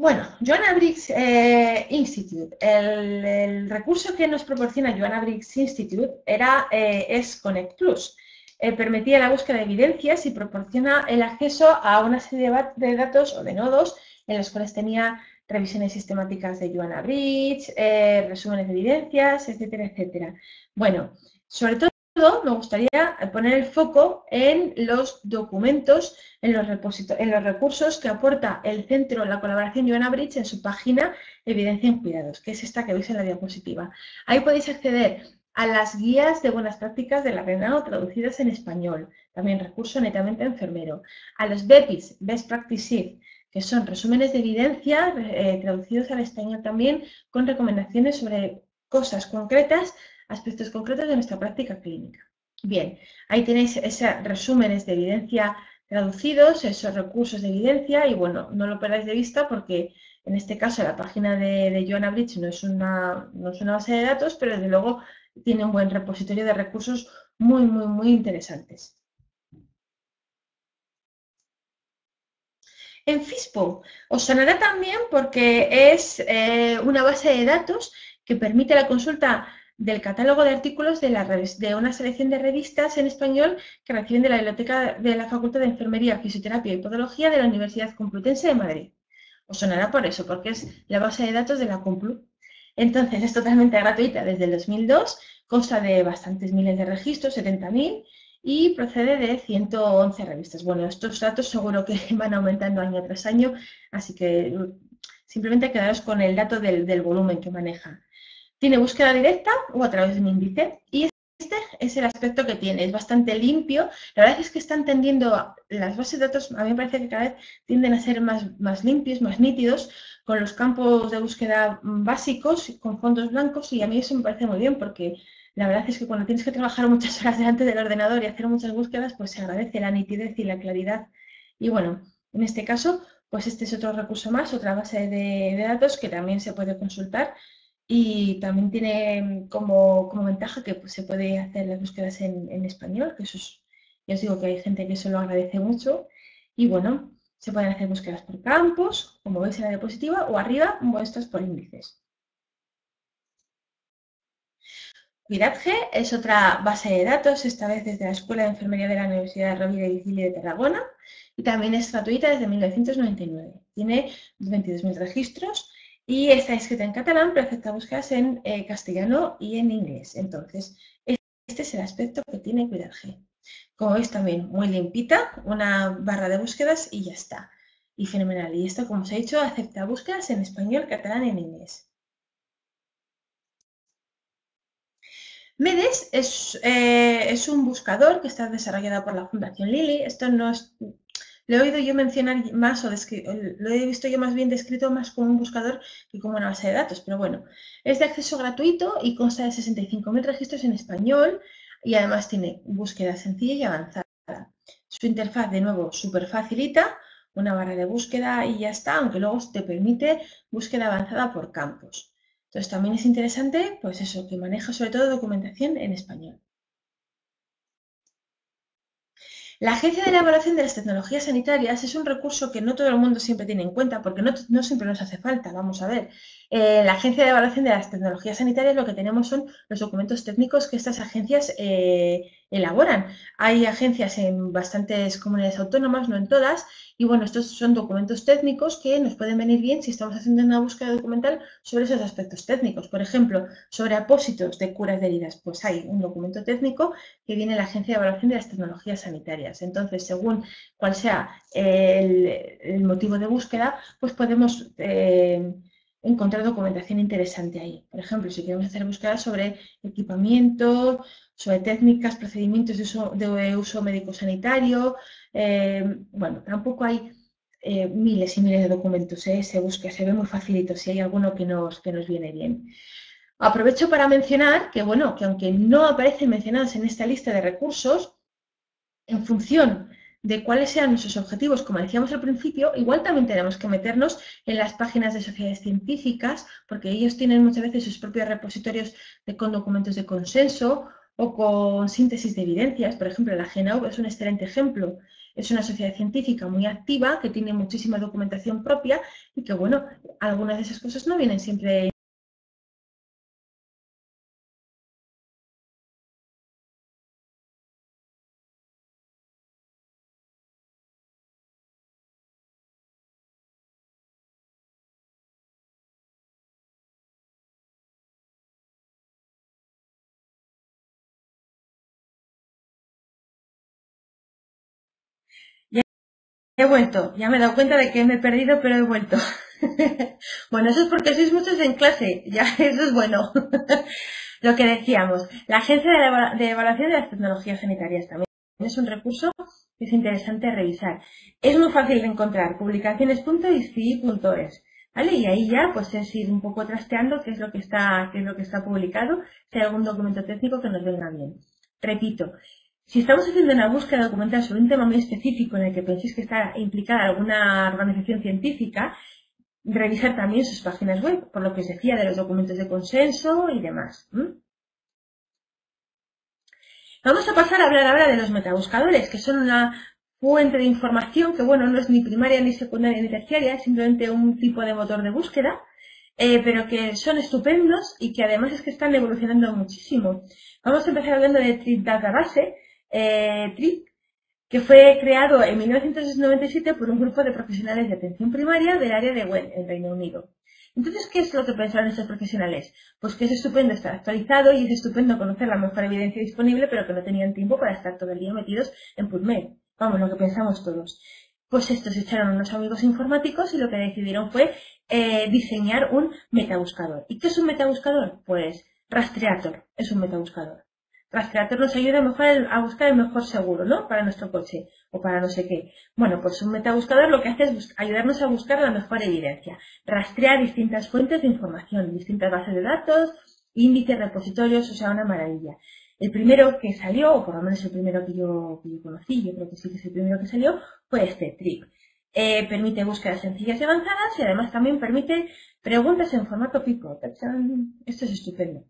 Bueno, Joanna Briggs eh, Institute. El, recurso que nos proporciona Joanna Briggs Institute era, eh, es Connect Plus. Eh, permitía la búsqueda de evidencias y proporciona el acceso a una serie de, datos o de nodos en los cuales tenía revisiones sistemáticas de Joanna Briggs, resúmenes de evidencias, etcétera, etcétera. Bueno, sobre todo me gustaría poner el foco en los documentos, en los, recursos que aporta el centro, la colaboración Joanna Bridge en su página Evidencia en Cuidados, que es esta que veis en la diapositiva. Ahí podéis acceder a las guías de buenas prácticas de la RENAO traducidas en español, también recurso netamente enfermero, a los BEPIs, Best Practice que son resúmenes de evidencia eh, traducidos al español también con recomendaciones sobre cosas concretas aspectos concretos de nuestra práctica clínica. Bien, ahí tenéis esos resúmenes de evidencia traducidos, esos recursos de evidencia y bueno, no lo perdáis de vista porque en este caso la página de, de Joanna Bridge no es, una, no es una base de datos, pero desde luego tiene un buen repositorio de recursos muy, muy, muy interesantes. En FISPO os sonará también porque es eh, una base de datos que permite la consulta del catálogo de artículos de, la, de una selección de revistas en español que reciben de la Biblioteca de la Facultad de Enfermería, Fisioterapia y Podología de la Universidad Complutense de Madrid. Os sonará por eso, porque es la base de datos de la Complu. Entonces, es totalmente gratuita desde el 2002, consta de bastantes miles de registros, 70.000, y procede de 111 revistas. Bueno, estos datos seguro que van aumentando año tras año, así que simplemente quedaros con el dato del volumen que maneja. Tiene búsqueda directa o a través de un índice. Y este es el aspecto que tiene, es bastante limpio. La verdad es que están tendiendo, las bases de datos a mí me parece que cada vez tienden a ser más, más limpios, más nítidos, con los campos de búsqueda básicos, con fondos blancos, y a mí eso me parece muy bien porque la verdad es que cuando tienes que trabajar muchas horas delante del ordenador y hacer muchas búsquedas, pues se agradece la nitidez y la claridad. Y bueno, en este caso, pues este es otro recurso más, otra base de, datos que también se puede consultar y también tiene como, ventaja que pues, se puede hacer las búsquedas en, español, que eso es, ya os digo que hay gente que eso lo agradece mucho. Y bueno, se pueden hacer búsquedas por campos, como veis en la diapositiva, o arriba muestras por índices. Cuidadge es otra base de datos, esta vez desde la Escuela de Enfermería de la Universidad de Rovira y Virgili de Tarragona, y también es gratuita desde 1999. Tiene 22.000 registros y está escrita en catalán, pero acepta búsquedas en eh, castellano y en inglés. Entonces, este es el aspecto que tiene Cuidadge. Como veis también muy limpita, una barra de búsquedas y ya está. Y fenomenal. Y esto, como os he dicho, acepta búsquedas en español, catalán y en inglés. MEDES eh, es, un buscador que está desarrollado por la Fundación Lili. Esto no es, lo he oído yo mencionar más, o lo he visto yo más bien descrito más como un buscador que como una base de datos, pero bueno, es de acceso gratuito y consta de 65.000 registros en español y además tiene búsqueda sencilla y avanzada. Su interfaz, de nuevo, súper facilita, una barra de búsqueda y ya está, aunque luego te permite búsqueda avanzada por campos. Entonces también es interesante, pues eso, que maneja sobre todo documentación en español. La Agencia de la Evaluación de las Tecnologías Sanitarias es un recurso que no todo el mundo siempre tiene en cuenta, porque no, siempre nos hace falta. Vamos a ver. Eh, la Agencia de Evaluación de las Tecnologías Sanitarias lo que tenemos son los documentos técnicos que estas agencias eh, elaboran. Hay agencias en bastantes comunidades autónomas, no en todas, y bueno, estos son documentos técnicos que nos pueden venir bien si estamos haciendo una búsqueda documental sobre esos aspectos técnicos. Por ejemplo, sobre apósitos de curas de heridas, pues hay un documento técnico que viene de la Agencia de Evaluación de las Tecnologías Sanitarias. Entonces, según cuál sea el, motivo de búsqueda, pues podemos... Eh, encontrar documentación interesante ahí. Por ejemplo, si queremos hacer búsquedas sobre equipamiento, sobre técnicas, procedimientos de uso, médico-sanitario, eh, bueno, tampoco hay eh, miles y miles de documentos, ¿eh? se busca, se ve muy facilito si hay alguno que nos, que nos viene bien. Aprovecho para mencionar que, bueno, que aunque no aparecen mencionados en esta lista de recursos, en función de cuáles sean nuestros objetivos, como decíamos al principio, igual también tenemos que meternos en las páginas de sociedades científicas, porque ellos tienen muchas veces sus propios repositorios de, con documentos de consenso o con síntesis de evidencias. Por ejemplo, la GENAU es un excelente ejemplo. Es una sociedad científica muy activa que tiene muchísima documentación propia y que, bueno, algunas de esas cosas no vienen siempre He vuelto, ya me he dado cuenta de que me he perdido, pero he vuelto. bueno, eso es porque sois muchos en clase, ya eso es bueno. Lo que decíamos, la Agencia de, Evaluación de las Tecnologías Sanitarias también es un recurso que es interesante revisar. Es muy fácil de encontrar, publicaciones.isci.es. ¿Vale? Y ahí ya pues es ir un poco trasteando qué es lo que está, qué es lo que está publicado, si hay algún documento técnico que nos venga bien. Repito, si estamos haciendo una búsqueda documental sobre un tema muy específico en el que penséis que está implicada alguna organización científica, revisar también sus páginas web, por lo que os decía de los documentos de consenso y demás. Vamos a pasar a hablar ahora de los metabuscadores, que son una fuente de información que, bueno, no es ni primaria, ni secundaria, ni terciaria, es simplemente un tipo de motor de búsqueda, eh, pero que son estupendos y que además es que están evolucionando muchísimo. Vamos a empezar hablando de Trip Database, eh, TRIC, que fue creado en 1997 por un grupo de profesionales de atención primaria del área de Well, en Reino Unido. Entonces, ¿qué es lo que pensaron estos profesionales? Pues que es estupendo estar actualizado y es estupendo conocer la mejor evidencia disponible, pero que no tenían tiempo para estar todo el día metidos en PubMed. Vamos, lo que pensamos todos. Pues estos echaron unos amigos informáticos y lo que decidieron fue eh, diseñar un metabuscador. ¿Y qué es un metabuscador? Pues Rastreator es un metabuscador. Rastreator nos ayuda mejor a buscar el mejor seguro, ¿no? Para nuestro coche o para no sé qué. Bueno, pues un metabuscador lo que hace es ayudarnos a buscar la mejor evidencia, rastrear distintas fuentes de información, distintas bases de datos, índices, repositorios, o sea, una maravilla. El primero que salió, o por lo menos el primero que yo, conocí, yo creo que sí que es el primero que salió, fue este Trip. Eh, permite búsquedas sencillas y avanzadas y además también permite preguntas en formato pico. Esto es estupendo.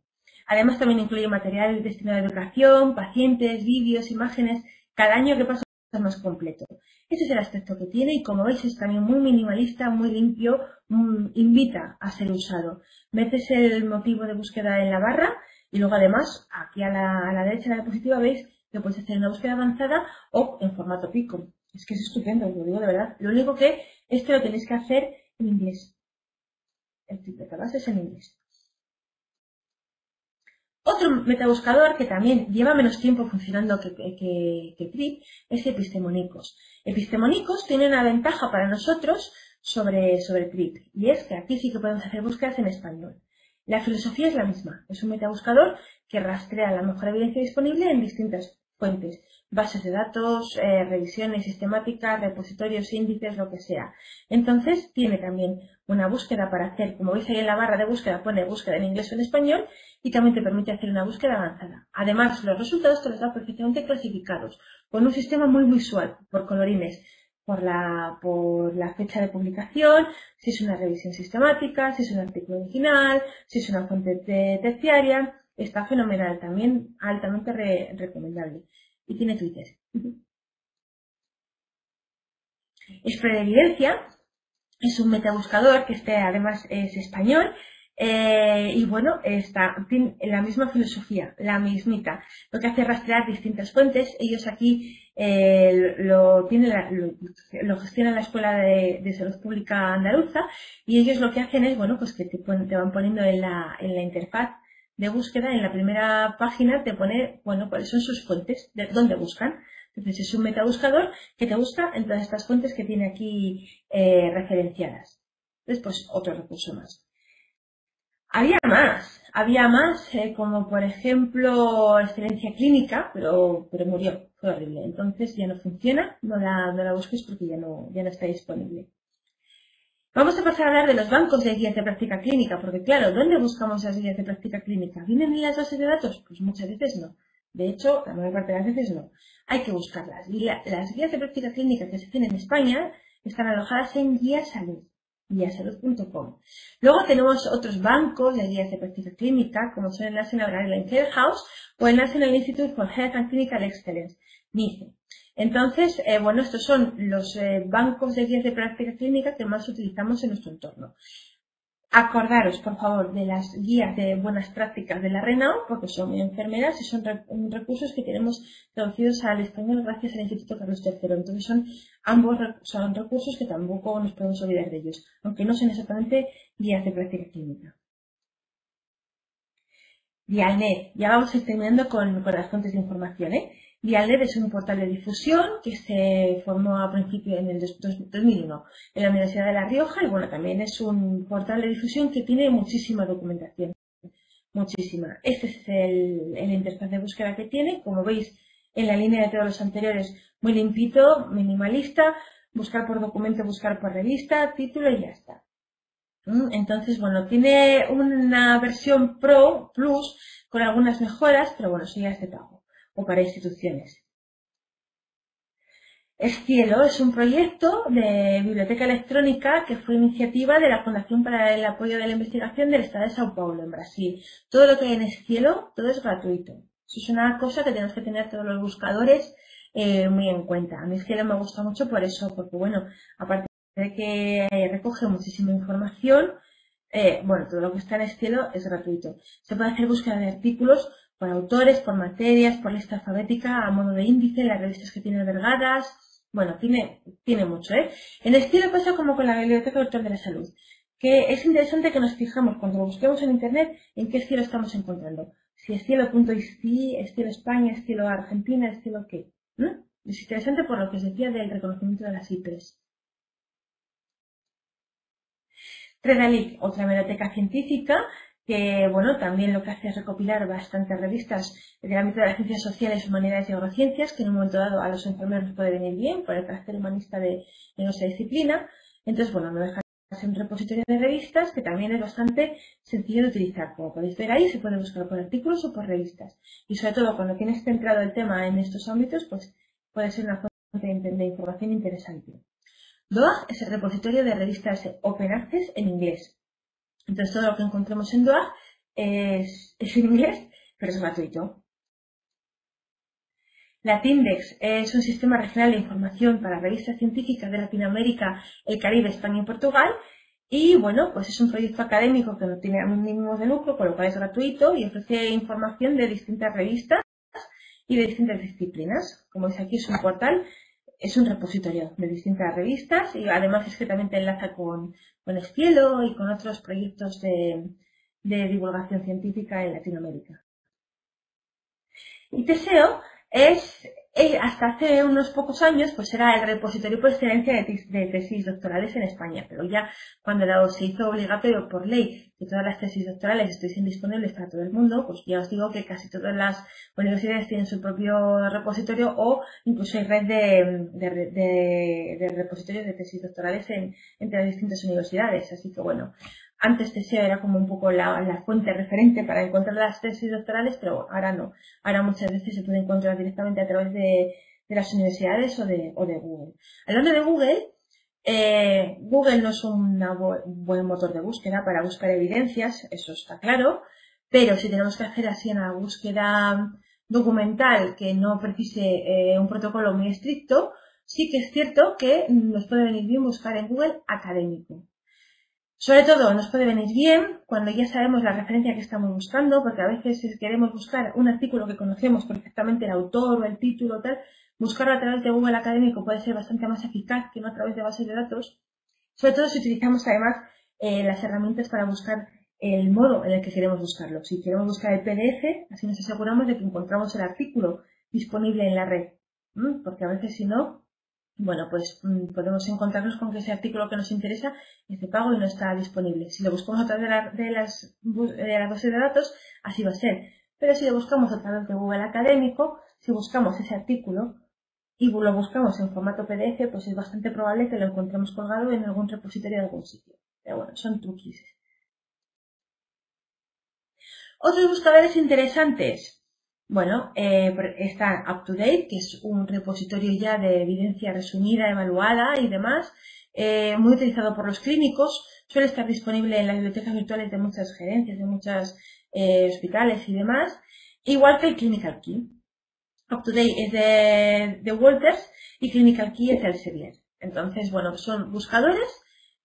Además también incluye material destinado a educación, pacientes, vídeos, imágenes. Cada año que pasa es más completo. Ese es el aspecto que tiene y como veis es también muy minimalista, muy limpio, mm, invita a ser usado. Metes el motivo de búsqueda en la barra y luego además, aquí a la, derecha de la diapositiva veis que puedes hacer una búsqueda avanzada o en formato pico. Es que es estupendo, lo digo de verdad. Lo único que es que lo tenéis que hacer en inglés. El tipo de base es en inglés. Otro metabuscador que también lleva menos tiempo funcionando que, que, Trip es Epistemonicos. Epistemonicos tiene una ventaja para nosotros sobre, sobre Trip y es que aquí sí que podemos hacer búsquedas en español. La filosofía es la misma. Es un metabuscador que rastrea la mejor evidencia disponible en distintas fuentes, bases de datos, eh, revisiones sistemáticas, repositorios, índices, lo que sea. Entonces tiene también una búsqueda para hacer, como veis ahí en la barra de búsqueda, pone búsqueda en inglés o en español y también te permite hacer una búsqueda avanzada. Además, los resultados te los da perfectamente clasificados, con un sistema muy visual, por colorines por la, por la fecha de publicación, si es una revisión sistemática, si es un artículo original, si es una fuente terciaria. Está fenomenal, también altamente recomendable. Y tiene Twitter. Evidencia es un metabuscador que este además es español eh, y bueno, está, tiene la misma filosofía, la mismita. Lo que hace es rastrear distintas fuentes. Ellos aquí eh, lo, tiene lo, gestiona la Escuela de, Salud Pública Andaluza y ellos lo que hacen es, bueno, pues que te, te van poniendo en la, en la interfaz de búsqueda, en la primera página te pone, bueno, cuáles son sus fuentes, de dónde buscan. Entonces es un metabuscador que te busca en todas estas fuentes que tiene aquí eh, referenciadas. Después otro recurso más. Había más, había más, eh, como por ejemplo excelencia clínica, pero, pero murió, fue horrible. Entonces ya no funciona, no la, no la busques porque ya no, ya no está disponible. Vamos a pasar a hablar de los bancos de guías de práctica clínica, porque claro, ¿dónde buscamos las guías de práctica clínica? ¿Vienen en las bases de datos? Pues muchas veces no. De hecho, la mayor parte de las veces no. Hay que buscarlas. las guías de práctica clínica que se hacen en España están alojadas en Guía Salud guiasalud.com. Luego tenemos otros bancos de guías de práctica clínica, como son el National Guideline Care House o el National Institute for Health and Clinical Excellence. Entonces, eh, bueno, estos son los eh, bancos de guías de práctica clínica que más utilizamos en nuestro entorno. Acordaros, por favor, de las guías de buenas prácticas de la RENAO, porque son enfermeras y son recursos que tenemos traducidos al español gracias al Instituto Carlos III. Entonces son ambos son recursos que tampoco nos podemos olvidar de ellos, aunque no son exactamente guías de práctica clínica. Dialnet. Ya vamos terminando con, con las fuentes de información. ¿eh? Vialnet es un portal de difusión que se formó a principio en el 2001 en la Universidad de La Rioja y bueno, también es un portal de difusión que tiene muchísima documentación. Muchísima. Este es el, el interfaz de búsqueda que tiene. Como veis, en la línea de todos los anteriores, muy limpito, minimalista, buscar por documento, buscar por revista, título y ya está. ¿Mm? Entonces, bueno, tiene una versión Pro Plus con algunas mejoras, pero bueno, eso ya es de pago para instituciones. Cielo es un proyecto de biblioteca electrónica que fue iniciativa de la Fundación para el Apoyo de la Investigación del Estado de Sao Paulo, en Brasil. Todo lo que hay en Cielo, todo es gratuito. Eso es una cosa que tenemos que tener todos los buscadores eh, muy en cuenta. A mí Cielo me gusta mucho por eso, porque bueno, aparte de que recoge muchísima información, eh, bueno, todo lo que está en Cielo es gratuito. Se puede hacer búsqueda de artículos por autores, por materias, por lista alfabética, a modo de índice, las revistas que tiene vergadas. Bueno, tiene, tiene mucho, ¿eh? En estilo pasa como con la Biblioteca Virtual de la Salud, que es interesante que nos fijamos cuando lo busquemos en Internet en qué estilo estamos encontrando. Si es cielo.ici, estilo España, estilo Argentina, estilo qué. Es interesante por lo que os decía del reconocimiento de las IPRES. Tredalic, otra biblioteca científica, que bueno, también lo que hace es recopilar bastantes revistas del ámbito de las ciencias sociales, humanidades y neurociencias, que en un momento dado a los enfermeros puede venir bien por el carácter humanista de, nuestra disciplina. Entonces, bueno, me deja un repositorio de revistas que también es bastante sencillo de utilizar. Como podéis ver ahí, se puede buscar por artículos o por revistas. Y sobre todo, cuando tienes centrado el tema en estos ámbitos, pues puede ser una fuente de información interesante. DOAG es el repositorio de revistas Open Access en inglés. Entonces todo lo que encontremos en DOAG es, en inglés, pero es gratuito. Latindex es un sistema regional de información para revistas científicas de Latinoamérica, el Caribe, España y Portugal. Y bueno, pues es un proyecto académico que no tiene mínimo de lucro, con lo cual es gratuito y ofrece información de distintas revistas y de distintas disciplinas. Como veis aquí es un portal es un repositorio de distintas revistas y además es que también te enlaza con, con Escielo y con otros proyectos de, de divulgación científica en Latinoamérica. Y Teseo es hasta hace unos pocos años, pues era el repositorio por excelencia de, tesis doctorales en España, pero ya cuando se hizo obligatorio por ley que todas las tesis doctorales estuviesen disponibles para todo el mundo, pues ya os digo que casi todas las universidades tienen su propio repositorio o incluso hay red de, repositorios de tesis doctorales entre las distintas universidades. Así que bueno, antes Teseo era como un poco la, fuente referente para encontrar las tesis doctorales, pero ahora no. Ahora muchas veces se puede encontrar directamente a través de, las universidades o de, Google. Hablando de Google, eh, Google no es un buen motor de búsqueda para buscar evidencias, eso está claro, pero si tenemos que hacer así una búsqueda documental que no precise eh, un protocolo muy estricto, sí que es cierto que nos puede venir bien buscar en Google académico. Sobre todo nos puede venir bien cuando ya sabemos la referencia que estamos buscando, porque a veces si queremos buscar un artículo que conocemos perfectamente el autor o el título tal, buscarlo a través de Google Académico puede ser bastante más eficaz que no a través de bases de datos. Sobre todo si utilizamos además eh, las herramientas para buscar el modo en el que queremos buscarlo. Si queremos buscar el PDF, así nos aseguramos de que encontramos el artículo disponible en la red. Porque a veces si no, bueno, pues mm, podemos encontrarnos con que ese artículo que nos interesa es de pago y no está disponible. Si lo buscamos a través de, las, de la base de datos, así va a ser. Pero si lo buscamos a través de Google Académico, si buscamos ese artículo y lo buscamos en formato PDF, pues es bastante probable que lo encontremos colgado en algún repositorio de algún sitio. Pero bueno, son truquis. Otros buscadores interesantes. Bueno, eh, está UpToDate, que es un repositorio ya de evidencia resumida, evaluada y demás, eh, muy utilizado por los clínicos, suele estar disponible en las bibliotecas virtuales de muchas gerencias, de muchos eh, hospitales y demás, igual que el Clinical Key. UpToDate es de, de Walters y Clinical Key es de Elsevier. Entonces, bueno, son buscadores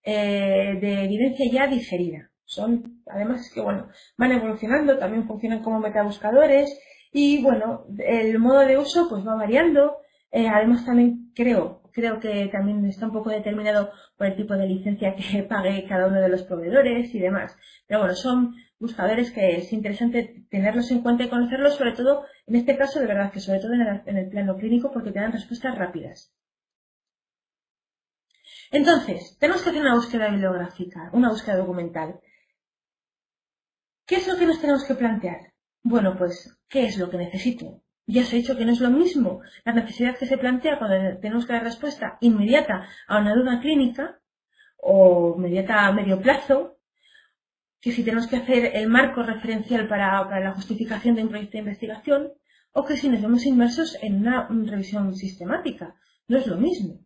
de evidencia ya digerida. Son, además, que bueno, van evolucionando, también funcionan como metabuscadores y bueno, el modo de uso pues va variando. Eh, además también creo, creo que también está un poco determinado por el tipo de licencia que pague cada uno de los proveedores y demás. Pero bueno, son buscadores que es interesante tenerlos en cuenta y conocerlos, sobre todo en este caso, de verdad que sobre todo en el, en el plano clínico, porque te dan respuestas rápidas. Entonces, tenemos que hacer una búsqueda bibliográfica, una búsqueda documental. ¿Qué es lo que nos tenemos que plantear? Bueno, pues, ¿qué es lo que necesito? Ya os he dicho que no es lo mismo la necesidad que se plantea cuando tenemos que dar respuesta inmediata a una duda clínica o inmediata a medio plazo, que si tenemos que hacer el marco referencial para, la justificación de un proyecto de investigación, o que si nos vemos inmersos en una revisión sistemática. No es lo mismo.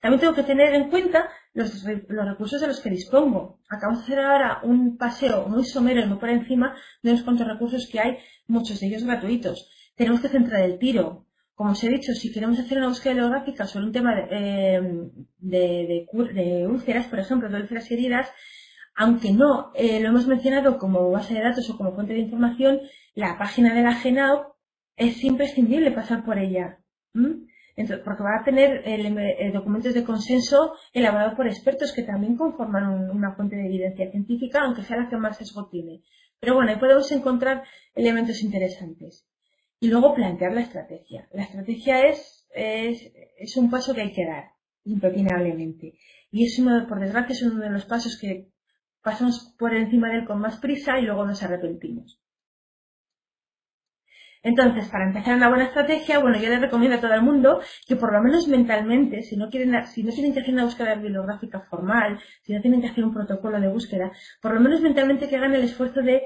También tengo que tener en cuenta los, recursos de los que dispongo. Acabamos de hacer ahora un paseo muy somero y muy por encima de unos cuantos recursos que hay, muchos de ellos gratuitos. Tenemos que centrar el tiro. Como os he dicho, si queremos hacer una búsqueda bibliográfica sobre un tema de, de, úlceras, por ejemplo, de úlceras heridas, aunque no eh, lo hemos mencionado como base de datos o como fuente de información, la página de la GENAO es imprescindible pasar por ella porque va a tener eh, documentos de consenso elaborados por expertos que también conforman una fuente de evidencia científica, aunque sea la que más sesgo tiene. Pero bueno, ahí podemos encontrar elementos interesantes. Y luego plantear la estrategia. La estrategia es es, un paso que hay que dar, impepinablemente. Y es uno, por desgracia, es uno de los pasos que pasamos por encima de él con más prisa y luego nos arrepentimos. Entonces, para empezar una buena estrategia, bueno, yo les recomiendo a todo el mundo que por lo menos mentalmente, si no quieren, si no tienen que hacer una búsqueda bibliográfica formal, si no tienen que hacer un protocolo de búsqueda, por lo menos mentalmente que hagan el esfuerzo de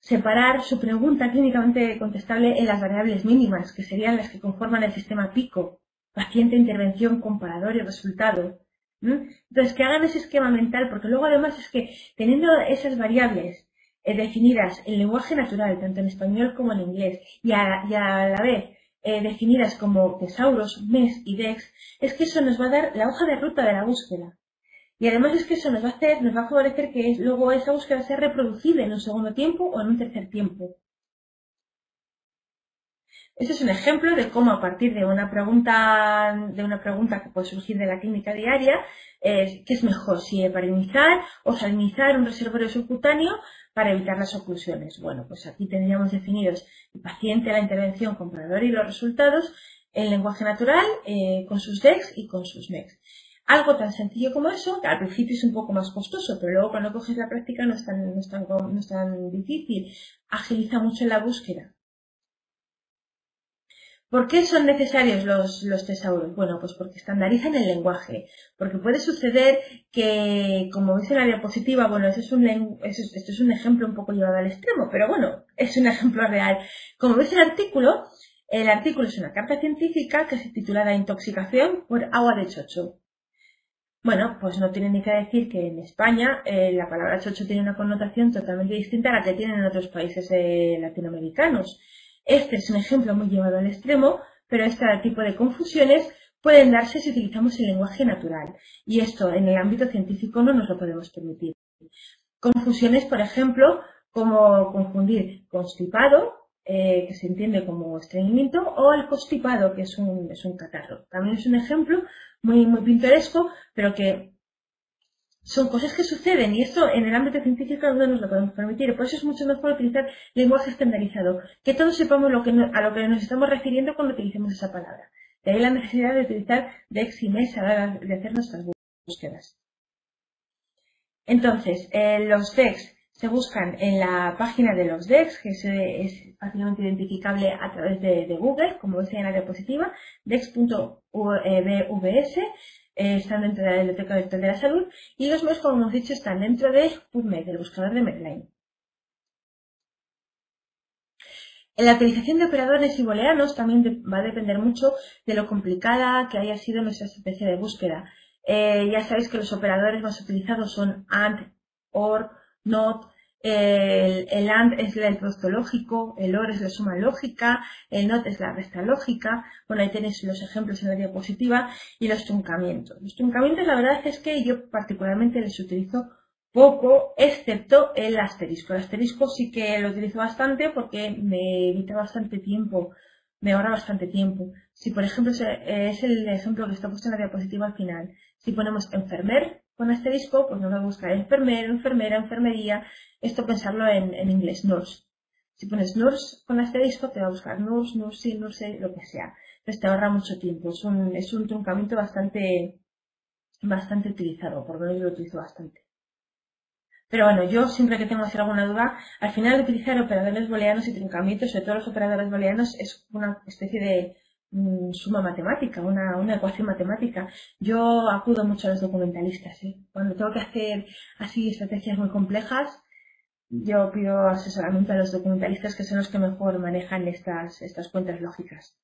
separar su pregunta clínicamente contestable en las variables mínimas, que serían las que conforman el sistema PICO, paciente, intervención, comparador y resultado. Entonces, que hagan ese esquema mental, porque luego además es que teniendo esas variables eh, definidas en lenguaje natural, tanto en español como en inglés, y a, la vez eh, definidas como tesauros, mes y dex, es que eso nos va a dar la hoja de ruta de la búsqueda. Y además es que eso nos va a hacer, nos va a favorecer que luego esa búsqueda sea reproducible en un segundo tiempo o en un tercer tiempo. Este es un ejemplo de cómo a partir de una pregunta, de una pregunta que puede surgir de la clínica diaria, ¿qué es mejor? Si heparinizar o salinizar un reservorio subcutáneo para evitar las oclusiones. Bueno, pues aquí tendríamos definidos el paciente, la intervención, comprador y los resultados en lenguaje natural, eh, con sus DEX y con sus MEX. Algo tan sencillo como eso, que al principio es un poco más costoso, pero luego cuando coges la práctica no es tan, no es tan, no es tan difícil, agiliza mucho la búsqueda. ¿Por qué son necesarios los, los tesauros? Bueno, pues porque estandarizan el lenguaje. Porque puede suceder que, como dice la diapositiva, bueno, es un, esto es un ejemplo un poco llevado al extremo, pero bueno, es un ejemplo real. Como ves el artículo, el artículo es una carta científica que se titula La intoxicación por agua de chocho. Bueno, pues no tiene ni que decir que en España eh, la palabra chocho tiene una connotación totalmente distinta a la que tienen en otros países eh, latinoamericanos. Este es un ejemplo muy llevado al extremo, pero este tipo de confusiones pueden darse si utilizamos el lenguaje natural, y esto en el ámbito científico no nos lo podemos permitir. Confusiones, por ejemplo, como confundir constipado, eh, que se entiende como estreñimiento, o el constipado, que es un, es un catarro. También es un ejemplo muy, muy pintoresco, pero que son cosas que suceden y esto en el ámbito científico no nos lo podemos permitir. Por eso es mucho mejor utilizar lenguaje estandarizado, que todos sepamos a lo que nos estamos refiriendo cuando utilicemos esa palabra. De ahí la necesidad de utilizar DEX y MES a la hora de hacer nuestras búsquedas. Entonces, eh, los DEX se buscan en la página de los DEX, que es, fácilmente identificable a través de, de Google, como dice en la diapositiva, dex.bvs están dentro de la Biblioteca Virtual de la Salud y los MES, como hemos dicho, están dentro de PubMed, el buscador de Medline. En la utilización de operadores y booleanos también va a depender mucho de lo complicada que haya sido nuestra estrategia de búsqueda. Eh, ya sabéis que los operadores más utilizados son AND, OR, NOT, el, AND es el producto lógico, el OR es la suma lógica, el NOT es la resta lógica. Bueno, ahí tenéis los ejemplos en la diapositiva y los truncamientos. Los truncamientos, la verdad es que yo particularmente les utilizo poco, excepto el asterisco. El asterisco sí que lo utilizo bastante porque me evita bastante tiempo, me ahorra bastante tiempo. Si, por ejemplo, es el ejemplo que está puesto en la diapositiva al final, si ponemos enfermer con asterisco, pues nos va a buscar enfermero, enfermera, enfermería, esto pensarlo en, inglés, nurse. Si pones nurse con asterisco, te va a buscar nurse, nurse, nurse, lo que sea. Entonces te ahorra mucho tiempo. Es un, es un truncamiento bastante, bastante utilizado, por lo menos yo lo utilizo bastante. Pero bueno, yo siempre que tengo hacer alguna duda, al final utilizar operadores booleanos y truncamientos, sobre todo los operadores booleanos, es una especie de suma matemática, una, una, ecuación matemática. Yo acudo mucho a los documentalistas. ¿eh? Cuando tengo que hacer así estrategias muy complejas, yo pido asesoramiento a los documentalistas que son los que mejor manejan estas, estas cuentas lógicas.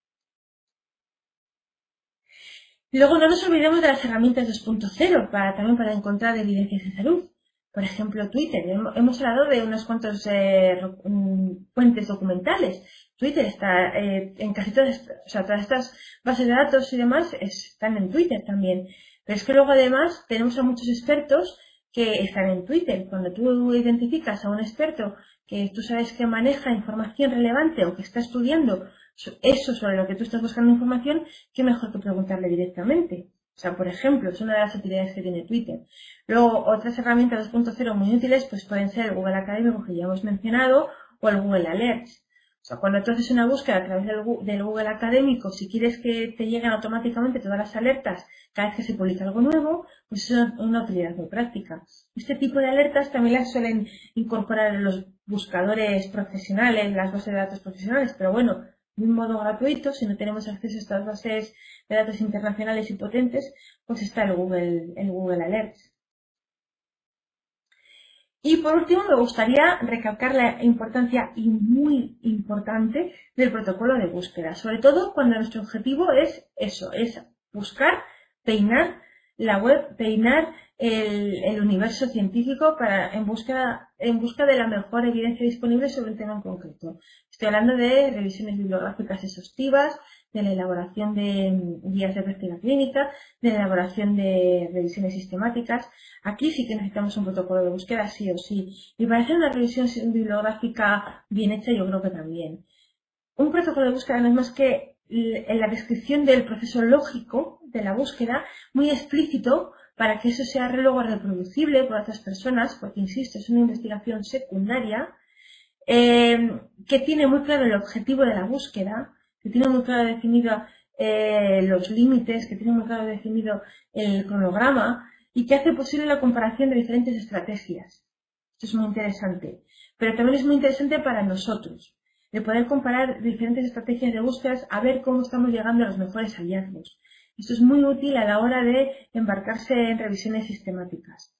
Luego no nos olvidemos de las herramientas 2.0 para, también para encontrar evidencias de salud. Por ejemplo, Twitter. Hemos hablado de unos cuantos eh, fuentes documentales. Twitter está eh, en casi todas, o sea, todas estas bases de datos y demás están en Twitter también. Pero es que luego además tenemos a muchos expertos que están en Twitter. Cuando tú identificas a un experto que tú sabes que maneja información relevante o que está estudiando eso sobre lo que tú estás buscando información, qué mejor que preguntarle directamente. O sea, por ejemplo, es una de las utilidades que tiene Twitter. Luego, otras herramientas 2.0 muy útiles pues pueden ser Google Academy, que ya hemos mencionado, o el Google Alerts. O sea, cuando tú haces una búsqueda a través del, Google académico, si quieres que te lleguen automáticamente todas las alertas cada vez que se publica algo nuevo, pues es una utilidad muy práctica. Este tipo de alertas también las suelen incorporar los buscadores profesionales, las bases de datos profesionales, pero bueno, de un modo gratuito, si no tenemos acceso a estas bases de datos internacionales y potentes, pues está el Google, el Google Alerts. Y por último, me gustaría recalcar la importancia y muy importante del protocolo de búsqueda, sobre todo cuando nuestro objetivo es eso, es buscar, peinar la web, peinar el, universo científico para, en, busca, en busca de la mejor evidencia disponible sobre un tema en concreto. Estoy hablando de revisiones bibliográficas exhaustivas, de la elaboración de guías de práctica clínica, de la elaboración de revisiones sistemáticas. Aquí sí que necesitamos un protocolo de búsqueda, sí o sí. Y para hacer una revisión bibliográfica bien hecha, yo creo que también. Un protocolo de búsqueda no es más que en la descripción del proceso lógico de la búsqueda, muy explícito, para que eso sea luego reproducible por otras personas, porque insisto, es una investigación secundaria, eh, que tiene muy claro el objetivo de la búsqueda, que tiene muy claro definido eh, los límites, que tiene muy claro definido el cronograma y que hace posible la comparación de diferentes estrategias. Esto es muy interesante. Pero también es muy interesante para nosotros, de poder comparar diferentes estrategias de búsquedas a ver cómo estamos llegando a los mejores hallazgos. Esto es muy útil a la hora de embarcarse en revisiones sistemáticas.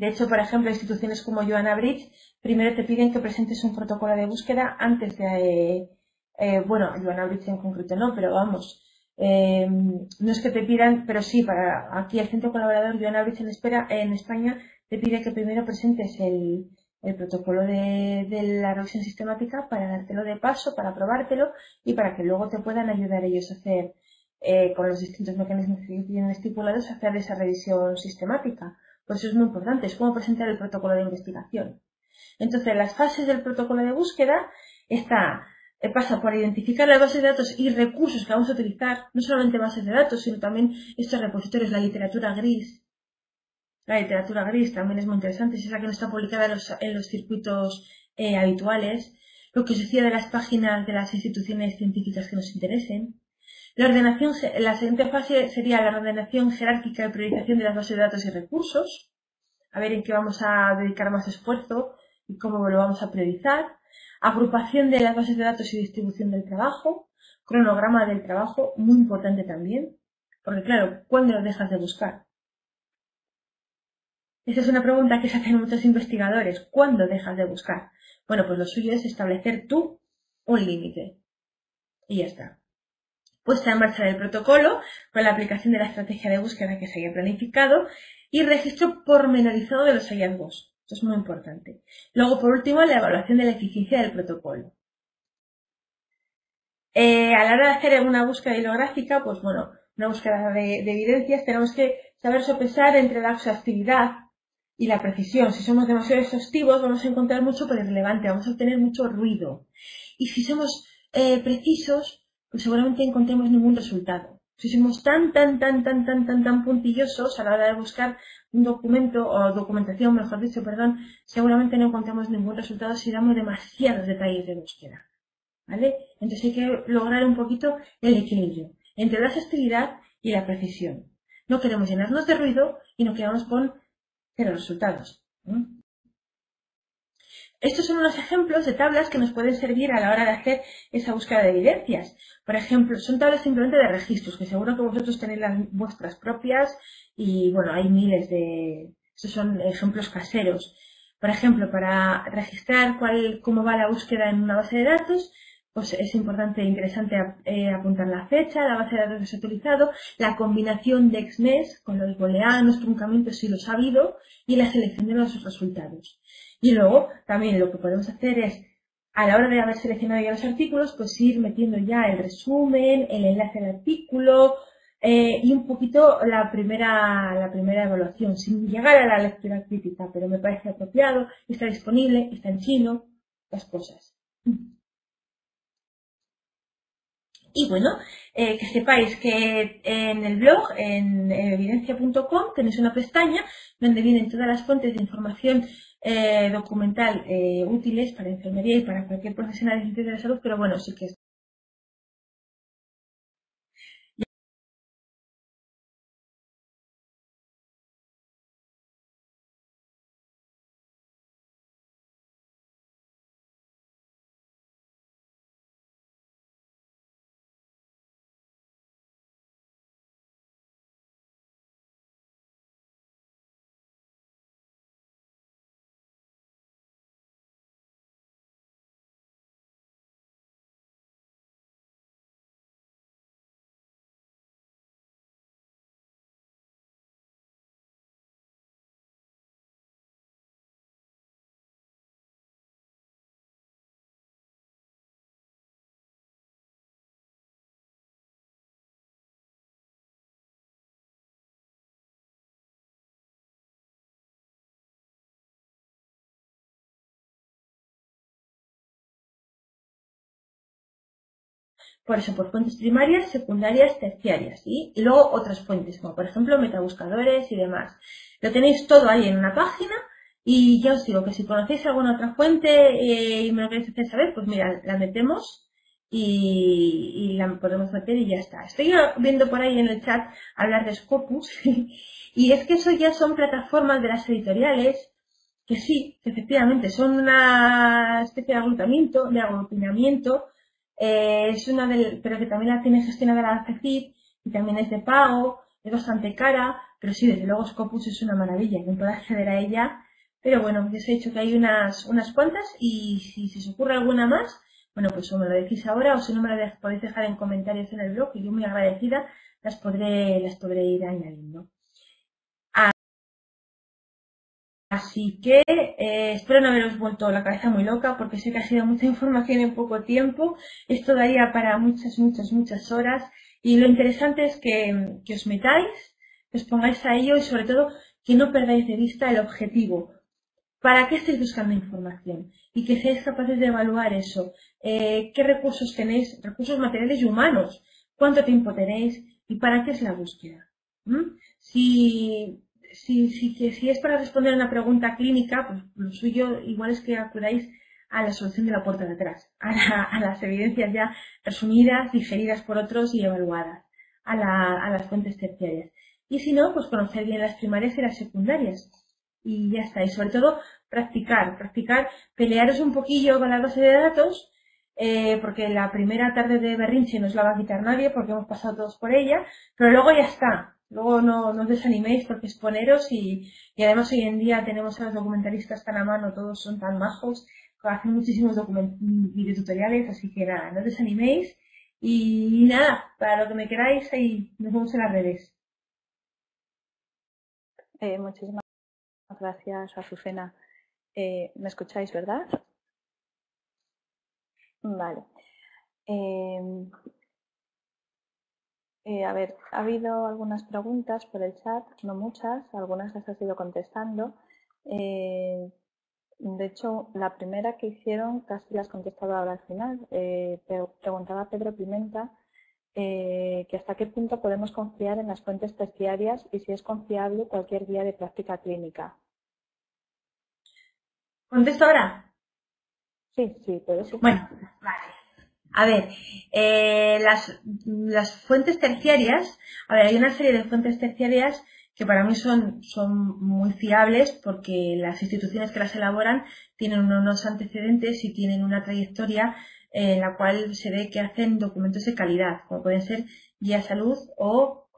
De hecho, por ejemplo, instituciones como Joanna Bridge primero te piden que presentes un protocolo de búsqueda antes de, eh, eh, bueno, Joanna Bridge en concreto no, pero vamos, eh, no es que te pidan, pero sí, para aquí el centro colaborador Joanna Bridge en, espera, en España te pide que primero presentes el, protocolo de, la revisión sistemática para dártelo de paso, para probártelo y para que luego te puedan ayudar ellos a hacer, eh, con los distintos mecanismos que tienen estipulados, a hacer esa revisión sistemática. Por eso es muy importante, es como presentar el protocolo de investigación. Entonces, las fases del protocolo de búsqueda está, eh, pasa por identificar las bases de datos y recursos que vamos a utilizar, no solamente bases de datos, sino también estos repositorios, la literatura gris, la literatura gris también es muy interesante, es esa que no está publicada en los, circuitos eh, habituales. Lo que se decía de las páginas de las instituciones científicas que nos interesen. La ordenación, la siguiente fase sería la ordenación jerárquica y priorización de las bases de datos y recursos. A ver en qué vamos a dedicar más esfuerzo y cómo lo vamos a priorizar. Agrupación de las bases de datos y distribución del trabajo. Cronograma del trabajo, muy importante también. Porque claro, ¿cuándo lo dejas de buscar? Esa es una pregunta que se hacen muchos investigadores. ¿Cuándo dejas de buscar? Bueno, pues lo suyo es establecer tú un límite. Y ya está. Puesta en marcha del protocolo con la aplicación de la estrategia de búsqueda que se haya planificado y registro pormenorizado de los hallazgos. Esto es muy importante. Luego, por último, la evaluación de la eficiencia del protocolo. Eh, a la hora de hacer una búsqueda hidrográfica, pues bueno, una búsqueda de, de evidencias, tenemos que saber sopesar entre la exhaustividad y la precisión. Si somos demasiado exhaustivos vamos a encontrar mucho pero irrelevante, vamos a obtener mucho ruido. Y si somos eh, precisos, pues seguramente encontremos ningún resultado. Si somos tan, tan, tan, tan, tan, tan, tan puntillosos a la hora de buscar un documento o documentación, mejor dicho, perdón, seguramente no encontramos ningún resultado si damos demasiados detalles de búsqueda. ¿Vale? Entonces hay que lograr un poquito el equilibrio entre la exhaustividad y la precisión. No queremos llenarnos de ruido y no quedamos con los resultados. Estos son unos ejemplos de tablas que nos pueden servir a la hora de hacer esa búsqueda de evidencias. Por ejemplo, son tablas simplemente de registros, que seguro que vosotros tenéis las vuestras propias y bueno, hay miles de... Estos son ejemplos caseros. Por ejemplo, para registrar cuál, cómo va la búsqueda en una base de datos, pues es importante e interesante eh, apuntar la fecha, la base de datos que se ha utilizado, la combinación de XMES con los booleanos, truncamientos si los ha habido y la selección de los resultados. Y luego también lo que podemos hacer es, a la hora de haber seleccionado ya los artículos, pues ir metiendo ya el resumen, el enlace al artículo eh, y un poquito la primera, la primera evaluación, sin llegar a la lectura crítica, pero me parece apropiado, está disponible, está en chino, las cosas. Y bueno, eh, que sepáis que en el blog, en evidencia.com, tenéis una pestaña donde vienen todas las fuentes de información eh, documental eh, útiles para enfermería y para cualquier profesional de la salud, pero bueno, sí que por eso, por fuentes primarias, secundarias, terciarias. Y luego otras fuentes, como por ejemplo metabuscadores y demás. Lo tenéis todo ahí en una página y ya os digo que si conocéis alguna otra fuente eh, y me lo queréis hacer saber, pues mira, la metemos y, la podemos meter y ya está. Estoy viendo por ahí en el chat hablar de Scopus y es que eso ya son plataformas de las editoriales que sí, efectivamente son una especie de agrupamiento, de aglutinamiento eh, es una del, pero que también la tiene gestionada la CECID y también es de pago, es bastante cara, pero sí, desde luego Scopus es una maravilla, quien pueda acceder a ella. Pero bueno, ya os he dicho que hay unas, unas cuantas y si se os ocurre alguna más, bueno, pues o me lo decís ahora o si no me lo podéis dejar en comentarios en el blog y yo muy agradecida las podré, las podré ir añadiendo. Así que eh, espero no haberos vuelto la cabeza muy loca porque sé que ha sido mucha información en poco tiempo. Esto daría para muchas, muchas, muchas horas. Y lo interesante es que, os metáis, que os pongáis a ello y sobre todo que no perdáis de vista el objetivo. ¿Para qué estáis buscando información? Y que seáis capaces de evaluar eso. Eh, ¿Qué recursos tenéis? Recursos materiales y humanos. ¿Cuánto tiempo tenéis? ¿Y para qué es la búsqueda? ¿Mm? Si si, si, si es para responder a una pregunta clínica, pues lo suyo igual es que acudáis a la solución de la puerta de atrás, a, las evidencias ya resumidas, digeridas por otros y evaluadas, a, a las fuentes terciarias. Y si no, pues conocer bien las primarias y las secundarias. Y ya está. Y sobre todo, practicar, practicar, pelearos un poquillo con la base de datos, eh, porque la primera tarde de berrinche no os la va a quitar nadie, porque hemos pasado todos por ella, pero luego ya está. Luego no, no desaniméis porque exponeros y, y además hoy en día tenemos a los documentalistas tan a mano, todos son tan majos, hacen muchísimos videotutoriales, así que nada, no desaniméis y nada, para lo que me queráis ahí nos vemos en las redes. Eh, muchísimas gracias, Azucena. Eh, ¿Me escucháis, verdad? Vale. Eh, eh, a ver, ha habido algunas preguntas por el chat, no muchas, algunas las has ido contestando. Eh, de hecho, la primera que hicieron casi las contestado ahora al final. Eh, preguntaba Pedro Pimenta que hasta qué punto podemos confiar en las fuentes terciarias y si es confiable cualquier guía de práctica clínica. ¿Contesto ahora? Sí, sí, puede ser. Bueno, vale. A ver, eh, las, las, fuentes terciarias, a ver, hay una serie de fuentes terciarias que para mí son, son muy fiables porque las instituciones que las elaboran tienen unos antecedentes y tienen una trayectoria en la cual se ve que hacen documentos de calidad, como pueden ser Guía Salud o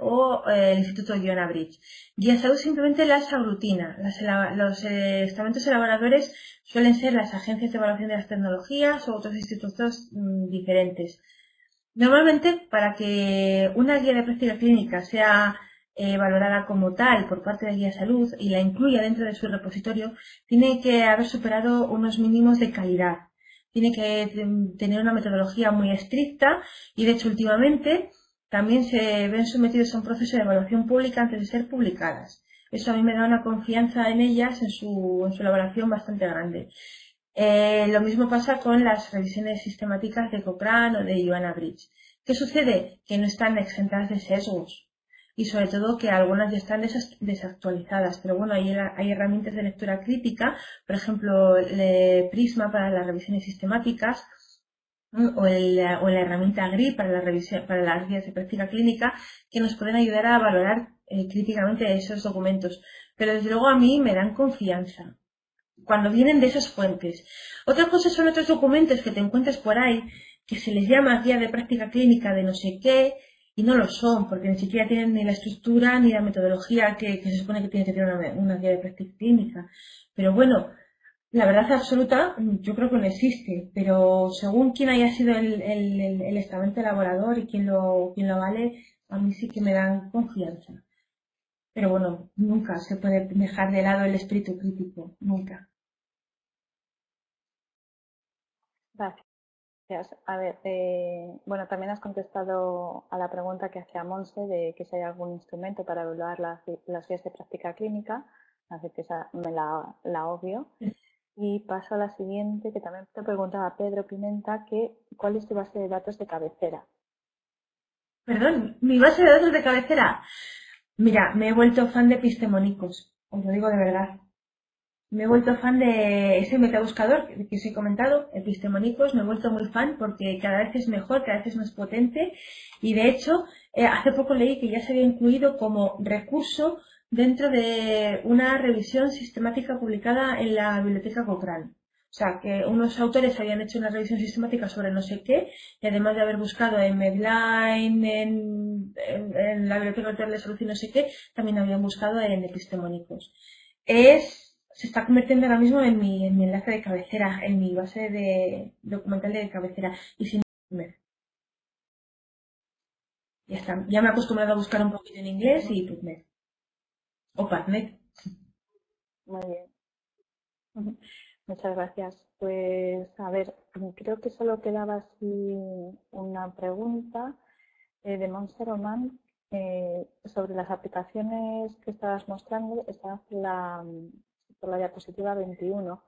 O eh, el Instituto Guiona Bridge. Guía Salud simplemente las aglutina. los eh, estamentos elaboradores suelen ser las agencias de evaluación de las tecnologías o otros institutos mm, diferentes. Normalmente, para que una guía de práctica clínica sea eh, valorada como tal por parte de Guía Salud y la incluya dentro de su repositorio, tiene que haber superado unos mínimos de calidad. Tiene que mm, tener una metodología muy estricta y, de hecho, últimamente también se ven sometidos a un proceso de evaluación pública antes de ser publicadas. Eso a mí me da una confianza en ellas, en su, elaboración bastante grande. Eh, lo mismo pasa con las revisiones sistemáticas de Cochrane o de Ioana Bridge. ¿Qué sucede? Que no están exentas de sesgos. y sobre todo que algunas ya están desactualizadas. Pero bueno, hay, hay herramientas de lectura crítica, por ejemplo, el Prisma para las revisiones sistemáticas o, el, o la herramienta GRI para, la revisión, para las guías de práctica clínica que nos pueden ayudar a valorar eh, críticamente esos documentos. Pero desde luego a mí me dan confianza cuando vienen de esas fuentes. Otra cosa son otros documentos que te encuentras por ahí que se les llama guía de práctica clínica de no sé qué y no lo son, porque ni siquiera tienen ni la estructura ni la metodología que, se supone que tiene que tener una, guía de práctica clínica. Pero bueno, la verdad absoluta yo creo que no existe, pero según quién haya sido el, el, estamento elaborador y quién lo, quién lo vale, a mí sí que me dan confianza. Pero bueno, nunca se puede dejar de lado el espíritu crítico, nunca. Gracias. A ver, eh, bueno, también has contestado a la pregunta que hacía Monse de que si hay algún instrumento para evaluar las, las guías de práctica clínica, así que esa me la, la obvio. Y paso a la siguiente, que también te preguntaba Pedro Pimenta, que ¿cuál es tu base de datos de cabecera? Perdón, mi base de datos de cabecera. Mira, me he vuelto fan de epistemónicos, os lo digo de verdad. Me he vuelto fan de ese metabuscador que os he comentado, Epistemónicos, me he vuelto muy fan porque cada vez es mejor, cada vez es más potente y de hecho eh, hace poco leí que ya se había incluido como recurso dentro de una revisión sistemática publicada en la biblioteca Cochrane. O sea, que unos autores habían hecho una revisión sistemática sobre no sé qué, y además de haber buscado en Medline, en, la biblioteca de salud y no sé qué, también habían buscado en epistemónicos. Es se está convirtiendo ahora mismo en mi, en mi enlace de cabecera, en mi base de documental de cabecera. Y sin ya está. Ya me he acostumbrado a buscar un poquito en inglés y PubMed. O PubMed. Muy bien. Muchas gracias. Pues a ver, creo que solo quedaba así una pregunta eh, de Monse Román eh, sobre las aplicaciones que estabas mostrando. Está la, la diapositiva 21,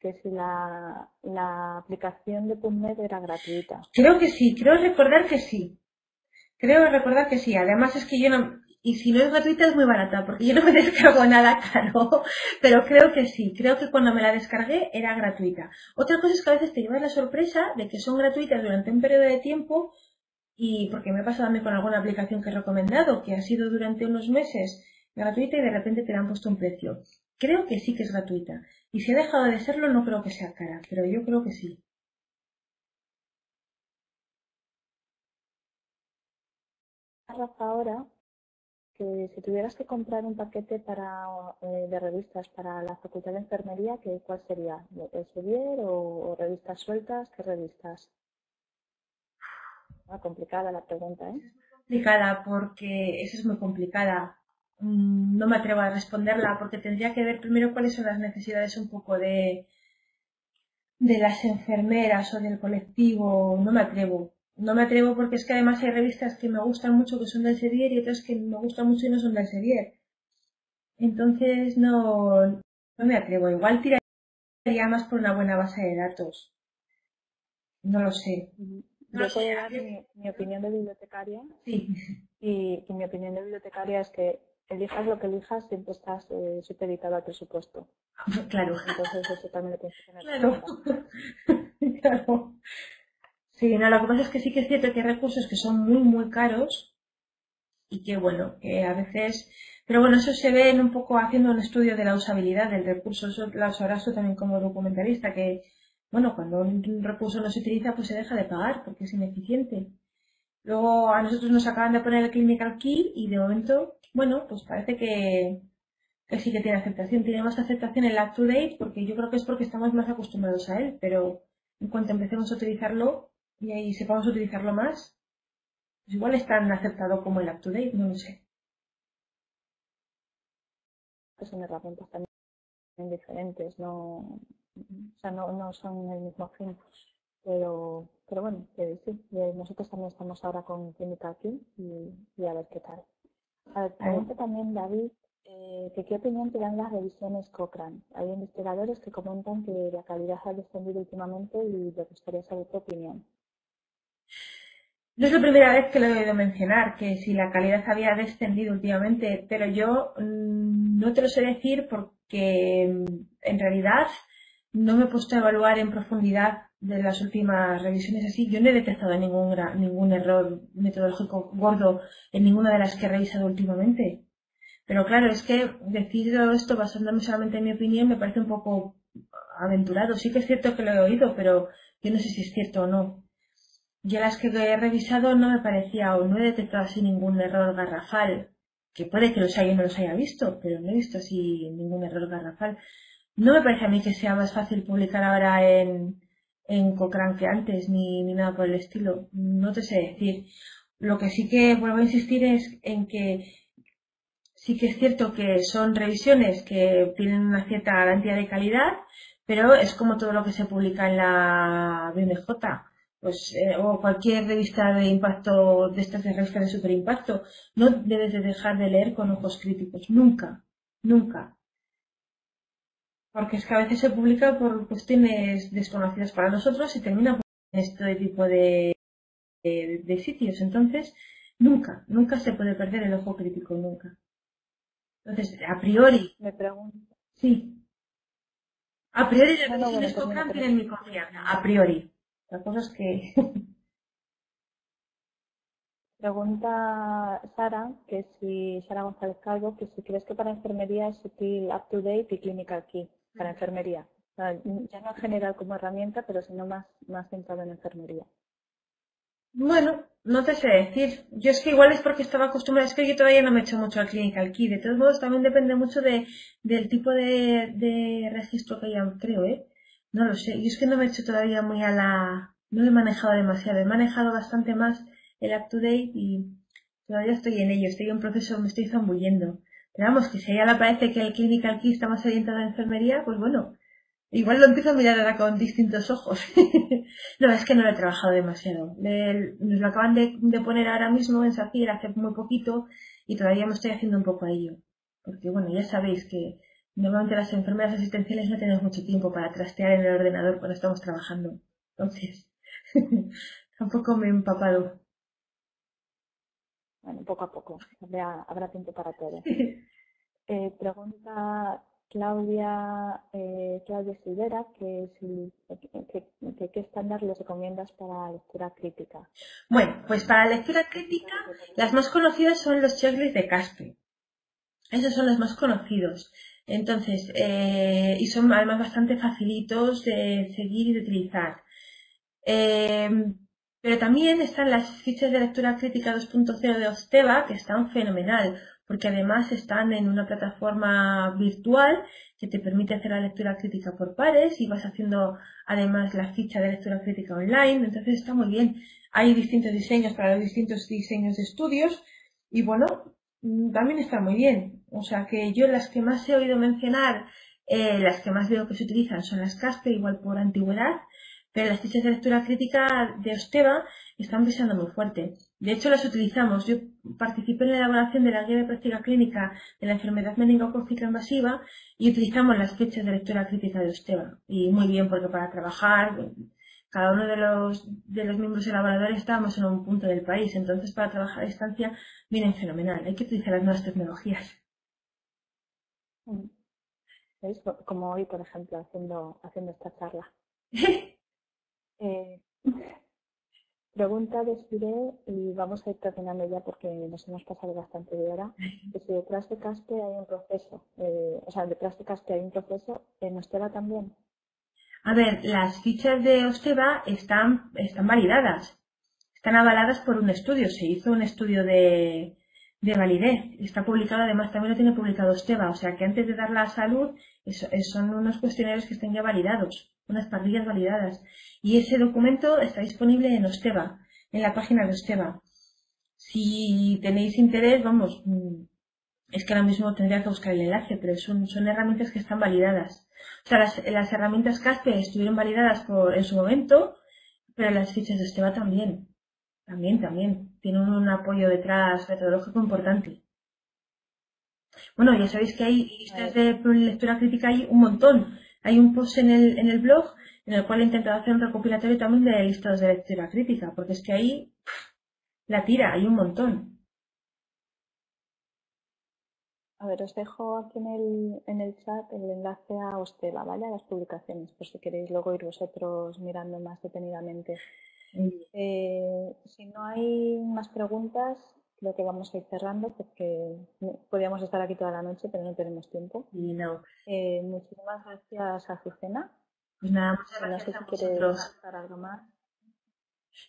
que si la, la aplicación de PubMed era gratuita. Creo que sí, creo recordar que sí. Creo recordar que sí. Además es que yo no, y si no es gratuita es muy barata, porque yo no me descargo nada caro, pero creo que sí, creo que cuando me la descargué era gratuita. Otra cosa es que a veces te llevas la sorpresa de que son gratuitas durante un periodo de tiempo, y porque me ha pasado a mí con alguna aplicación que he recomendado, que ha sido durante unos meses gratuita y de repente te la han puesto un precio. Creo que sí que es gratuita. Y si ha dejado de serlo, no creo que sea cara, pero yo creo que sí. Rafa, ahora si tuvieras que comprar un paquete para, eh, de revistas para la Facultad de Enfermería, ¿qué, ¿cuál sería? ¿Elsevier o, o revistas sueltas? ¿Qué revistas? Ah, complicada la pregunta, ¿eh? Complicada porque eso es muy complicada. Mm, no me atrevo a responderla porque tendría que ver primero cuáles son las necesidades un poco de, de las enfermeras o del colectivo. No me atrevo. No me atrevo porque es que además hay revistas que me gustan mucho que son del Serier y otras que me gustan mucho y no son del Serier. Entonces no, no me atrevo. Igual tiraría más por una buena base de datos. No lo sé. Yo puedo dar mi, opinión de bibliotecaria. Sí. Y, y mi opinión de bibliotecaria es que elijas lo que elijas, siempre estás eh, supeditado al presupuesto. Claro. Entonces eso también lo tienes que tener claro. claro. Sí, no, lo que pasa es que sí que es cierto que hay recursos que son muy, muy caros y que, bueno, que a veces... Pero bueno, eso se ve en un poco haciendo un estudio de la usabilidad del recurso. Eso lo sabrás tú también como documentalista, que, bueno, cuando un recurso no se utiliza, pues se deja de pagar porque es ineficiente. Luego a nosotros nos acaban de poner el Clinical Key y de momento bueno, pues parece que, sí que tiene aceptación. Tiene más aceptación en la UpToDate porque yo creo que es porque estamos más acostumbrados a él, pero en cuanto empecemos a utilizarlo y ahí sepamos utilizarlo más, pues igual es tan aceptado como el UpToDate, no lo sé. Son herramientas también diferentes, no, o sea, no, no son el mismo fin. Pero, pero bueno, sí, nosotros también estamos ahora con Clinical Key y a ver qué tal. A ver, pregunta también David, eh, que qué opinión te dan las revisiones Cochrane. Hay investigadores que comentan que la calidad ha descendido últimamente y me gustaría saber tu opinión. No es la primera vez que lo he oído mencionar, que si la calidad había descendido últimamente, pero yo mm, no te lo sé decir porque mm, en realidad no me he puesto a evaluar en profundidad de las últimas revisiones así. Yo no he detectado ningún, ningún error metodológico gordo en ninguna de las que he revisado últimamente. Pero claro, es que decir esto basándome solamente en mi opinión me parece un poco aventurado. Sí que es cierto que lo he oído, pero yo no sé si es cierto o no. Yo las que he revisado no me parecía o no he detectado así ningún error garrafal, que puede que los haya y no los haya visto, pero no he visto así ningún error garrafal. No me parece a mí que sea más fácil publicar ahora en, en Cochrane que antes, ni, ni nada por el estilo. No te sé decir. Lo que sí que vuelvo a insistir es en que sí que es cierto que son revisiones que tienen una cierta garantía de calidad, pero es como todo lo que se publica en la BMJ pues, eh, o cualquier revista de impacto, de estas de revistas de superimpacto, no debes de dejar de leer con ojos críticos, nunca, nunca. Porque es que a veces se publica por cuestiones desconocidas para nosotros y termina en este tipo de, de, sitios. Entonces, nunca, nunca se puede perder el ojo crítico, nunca. Entonces, a priori. Me pregunto. Sí. A priori las bueno, tienen mi confianza, a priori. La cosa es que... Pregunta Sara, que si Sara González Calvo, que si crees que para enfermería es útil Up to Date y Clinical Key para enfermería. ya no en general como herramienta, pero sino más, más centrado en enfermería. Bueno, no te sé decir. Yo es que igual es porque estaba acostumbrada, es que yo todavía no me he hecho mucho al Clinical Key. De todos modos, también depende mucho de, del tipo de, de registro que haya, creo, ¿eh? No lo sé. Yo es que no me he hecho todavía muy a la... No lo he manejado demasiado. He manejado bastante más el up-to-date y todavía estoy en ello. Estoy en proceso, me estoy zambullendo. Pero vamos, que si a ella le parece que el clinical key está más orientado a la enfermería, pues bueno, igual lo empiezo a mirar ahora con distintos ojos. no, es que no lo he trabajado demasiado. nos lo acaban de, poner ahora mismo en Safir hace muy poquito y todavía me estoy haciendo un poco a ello. Porque bueno, ya sabéis que Normalmente las enfermeras asistenciales no tenemos mucho tiempo para trastear en el ordenador cuando estamos trabajando. Entonces, tampoco me he empapado. Bueno, poco a poco. Habrá, tiempo para todo. Eh, pregunta Claudia, eh, Claudia Silvera, que, ¿qué estándar les recomiendas para lectura crítica? Bueno, pues para lectura crítica, las más conocidas son los checklists de Caspe. Esos son los más conocidos. Entonces, eh, y son además bastante facilitos de seguir y de utilizar. Em, pero también están las fichas de lectura crítica 2.0 de Osteva, que están fenomenal, porque además están en una plataforma virtual que te permite hacer la lectura crítica por pares y vas haciendo además la ficha de lectura crítica online, entonces está muy bien. Hay distintos diseños para los distintos diseños de estudios y bueno, Mm, también está muy bien. O sea que yo las que más he oído mencionar, eh, las que más veo que se utilizan son las CASPE, igual por antigüedad, pero las fichas de lectura crítica de Osteva están pisando muy fuerte. De hecho, las utilizamos. Yo participé en la elaboración de la guía de práctica clínica de la enfermedad meningocócica invasiva y utilizamos las fichas de lectura crítica de Osteva. Y muy bien, porque para trabajar cada uno de los, de los miembros elaboradores estábamos en un punto del país, entonces para trabajar a distancia vienen fenomenal. Hay que utilizar las nuevas tecnologías. Mm. ¿Veis? Como hoy, por ejemplo, haciendo, haciendo esta charla. eh, pregunta de Spire y vamos a ir terminando ya porque nos hemos pasado bastante de hora. si detrás de Caspe hay un proceso, eh, o sea, detrás de Caspe hay un proceso, ¿en Osteva también? A ver, las fichas de Osteva están, están validadas, están avaladas por un estudio, se hizo un estudio de, de validez, está publicado, además también lo tiene publicado Osteva, o sea que antes de dar la salud son unos cuestionarios que están ya validados, unas parrillas validadas. Y ese documento está disponible en Osteva, en la página de Osteva. Si tenéis interés, vamos, mm, es que ahora mismo tendría que buscar el enlace, pero son, son herramientas que están validadas. O sea, las, herramientas CASPE estuvieron validadas por, en su momento, pero las fichas de Esteba también. También, también. Tienen un apoyo detrás metodológico importante. Bueno, ya sabéis que hay listas de lectura crítica, hay un montón. Hay un post en el, en el blog en el cual he intentado hacer un recopilatorio también de listados de lectura crítica, porque es que ahí la tira, hay un montón. A ver, os dejo aquí en el, en el chat el enlace a Ostela, ¿vale? A las publicaciones, por si queréis luego ir vosotros mirando más detenidamente. Eh, si no hay más preguntas, creo que vamos a ir cerrando porque podríamos estar aquí toda la noche, pero no tenemos tiempo. Y no. Eh, muchísimas gracias, Azucena. Pues nada, muchas gracias no sé si algo más.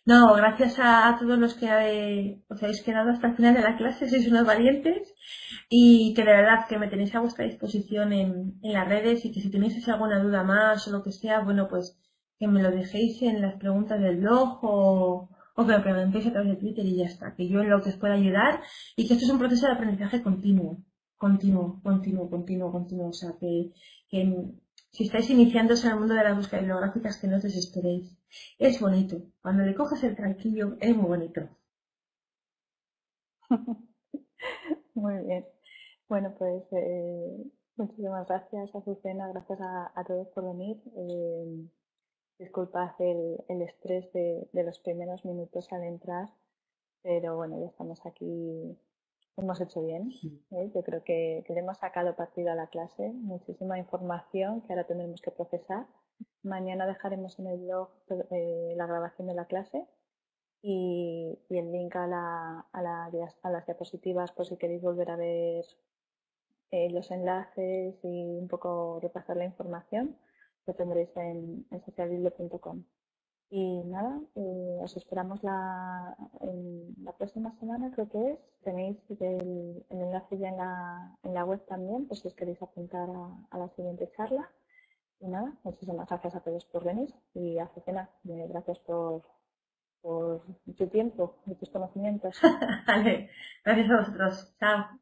No, gracias a, todos los que os habéis quedado hasta el final de la clase, sois unos valientes y que de verdad que me tenéis a vuestra disposición en, en las redes y que si tenéis alguna duda más o lo que sea, bueno, pues que me lo dejéis en las preguntas del blog o, o que me preguntéis a través de Twitter y ya está, que yo en lo que os pueda ayudar y que esto es un proceso de aprendizaje continuo, continuo, continuo, continuo, continuo, o sea que, que si estáis iniciándose en el mundo de las búsquedas bibliográficas que no os desesperéis, es bonito. Cuando le coges el tranquillo, es muy bonito. muy bien. Bueno, pues eh, muchísimas gracias, Azucena. Gracias a, todos por venir. Eh, disculpad el, el estrés de, de, los primeros minutos al entrar, pero bueno, ya estamos aquí. Hemos hecho bien. ¿eh? Yo creo que, que le hemos sacado partido a la clase. Muchísima información que ahora tendremos que procesar Mañana dejaremos en el blog eh, la grabación de la clase y, el link a, la, a, las diapositivas por si queréis volver a ver eh, los enlaces y un poco repasar la información, lo tendréis en, en Y nada, eh, os esperamos la, la próxima semana, creo que es. Tenéis el, enlace ya en la, en la web también, por si os queréis apuntar a la siguiente charla. Y nada, muchísimas gracias a todos por venir y a Cecena, eh, gracias por, por tu tiempo y tus conocimientos. vale, gracias a vosotros. Chao.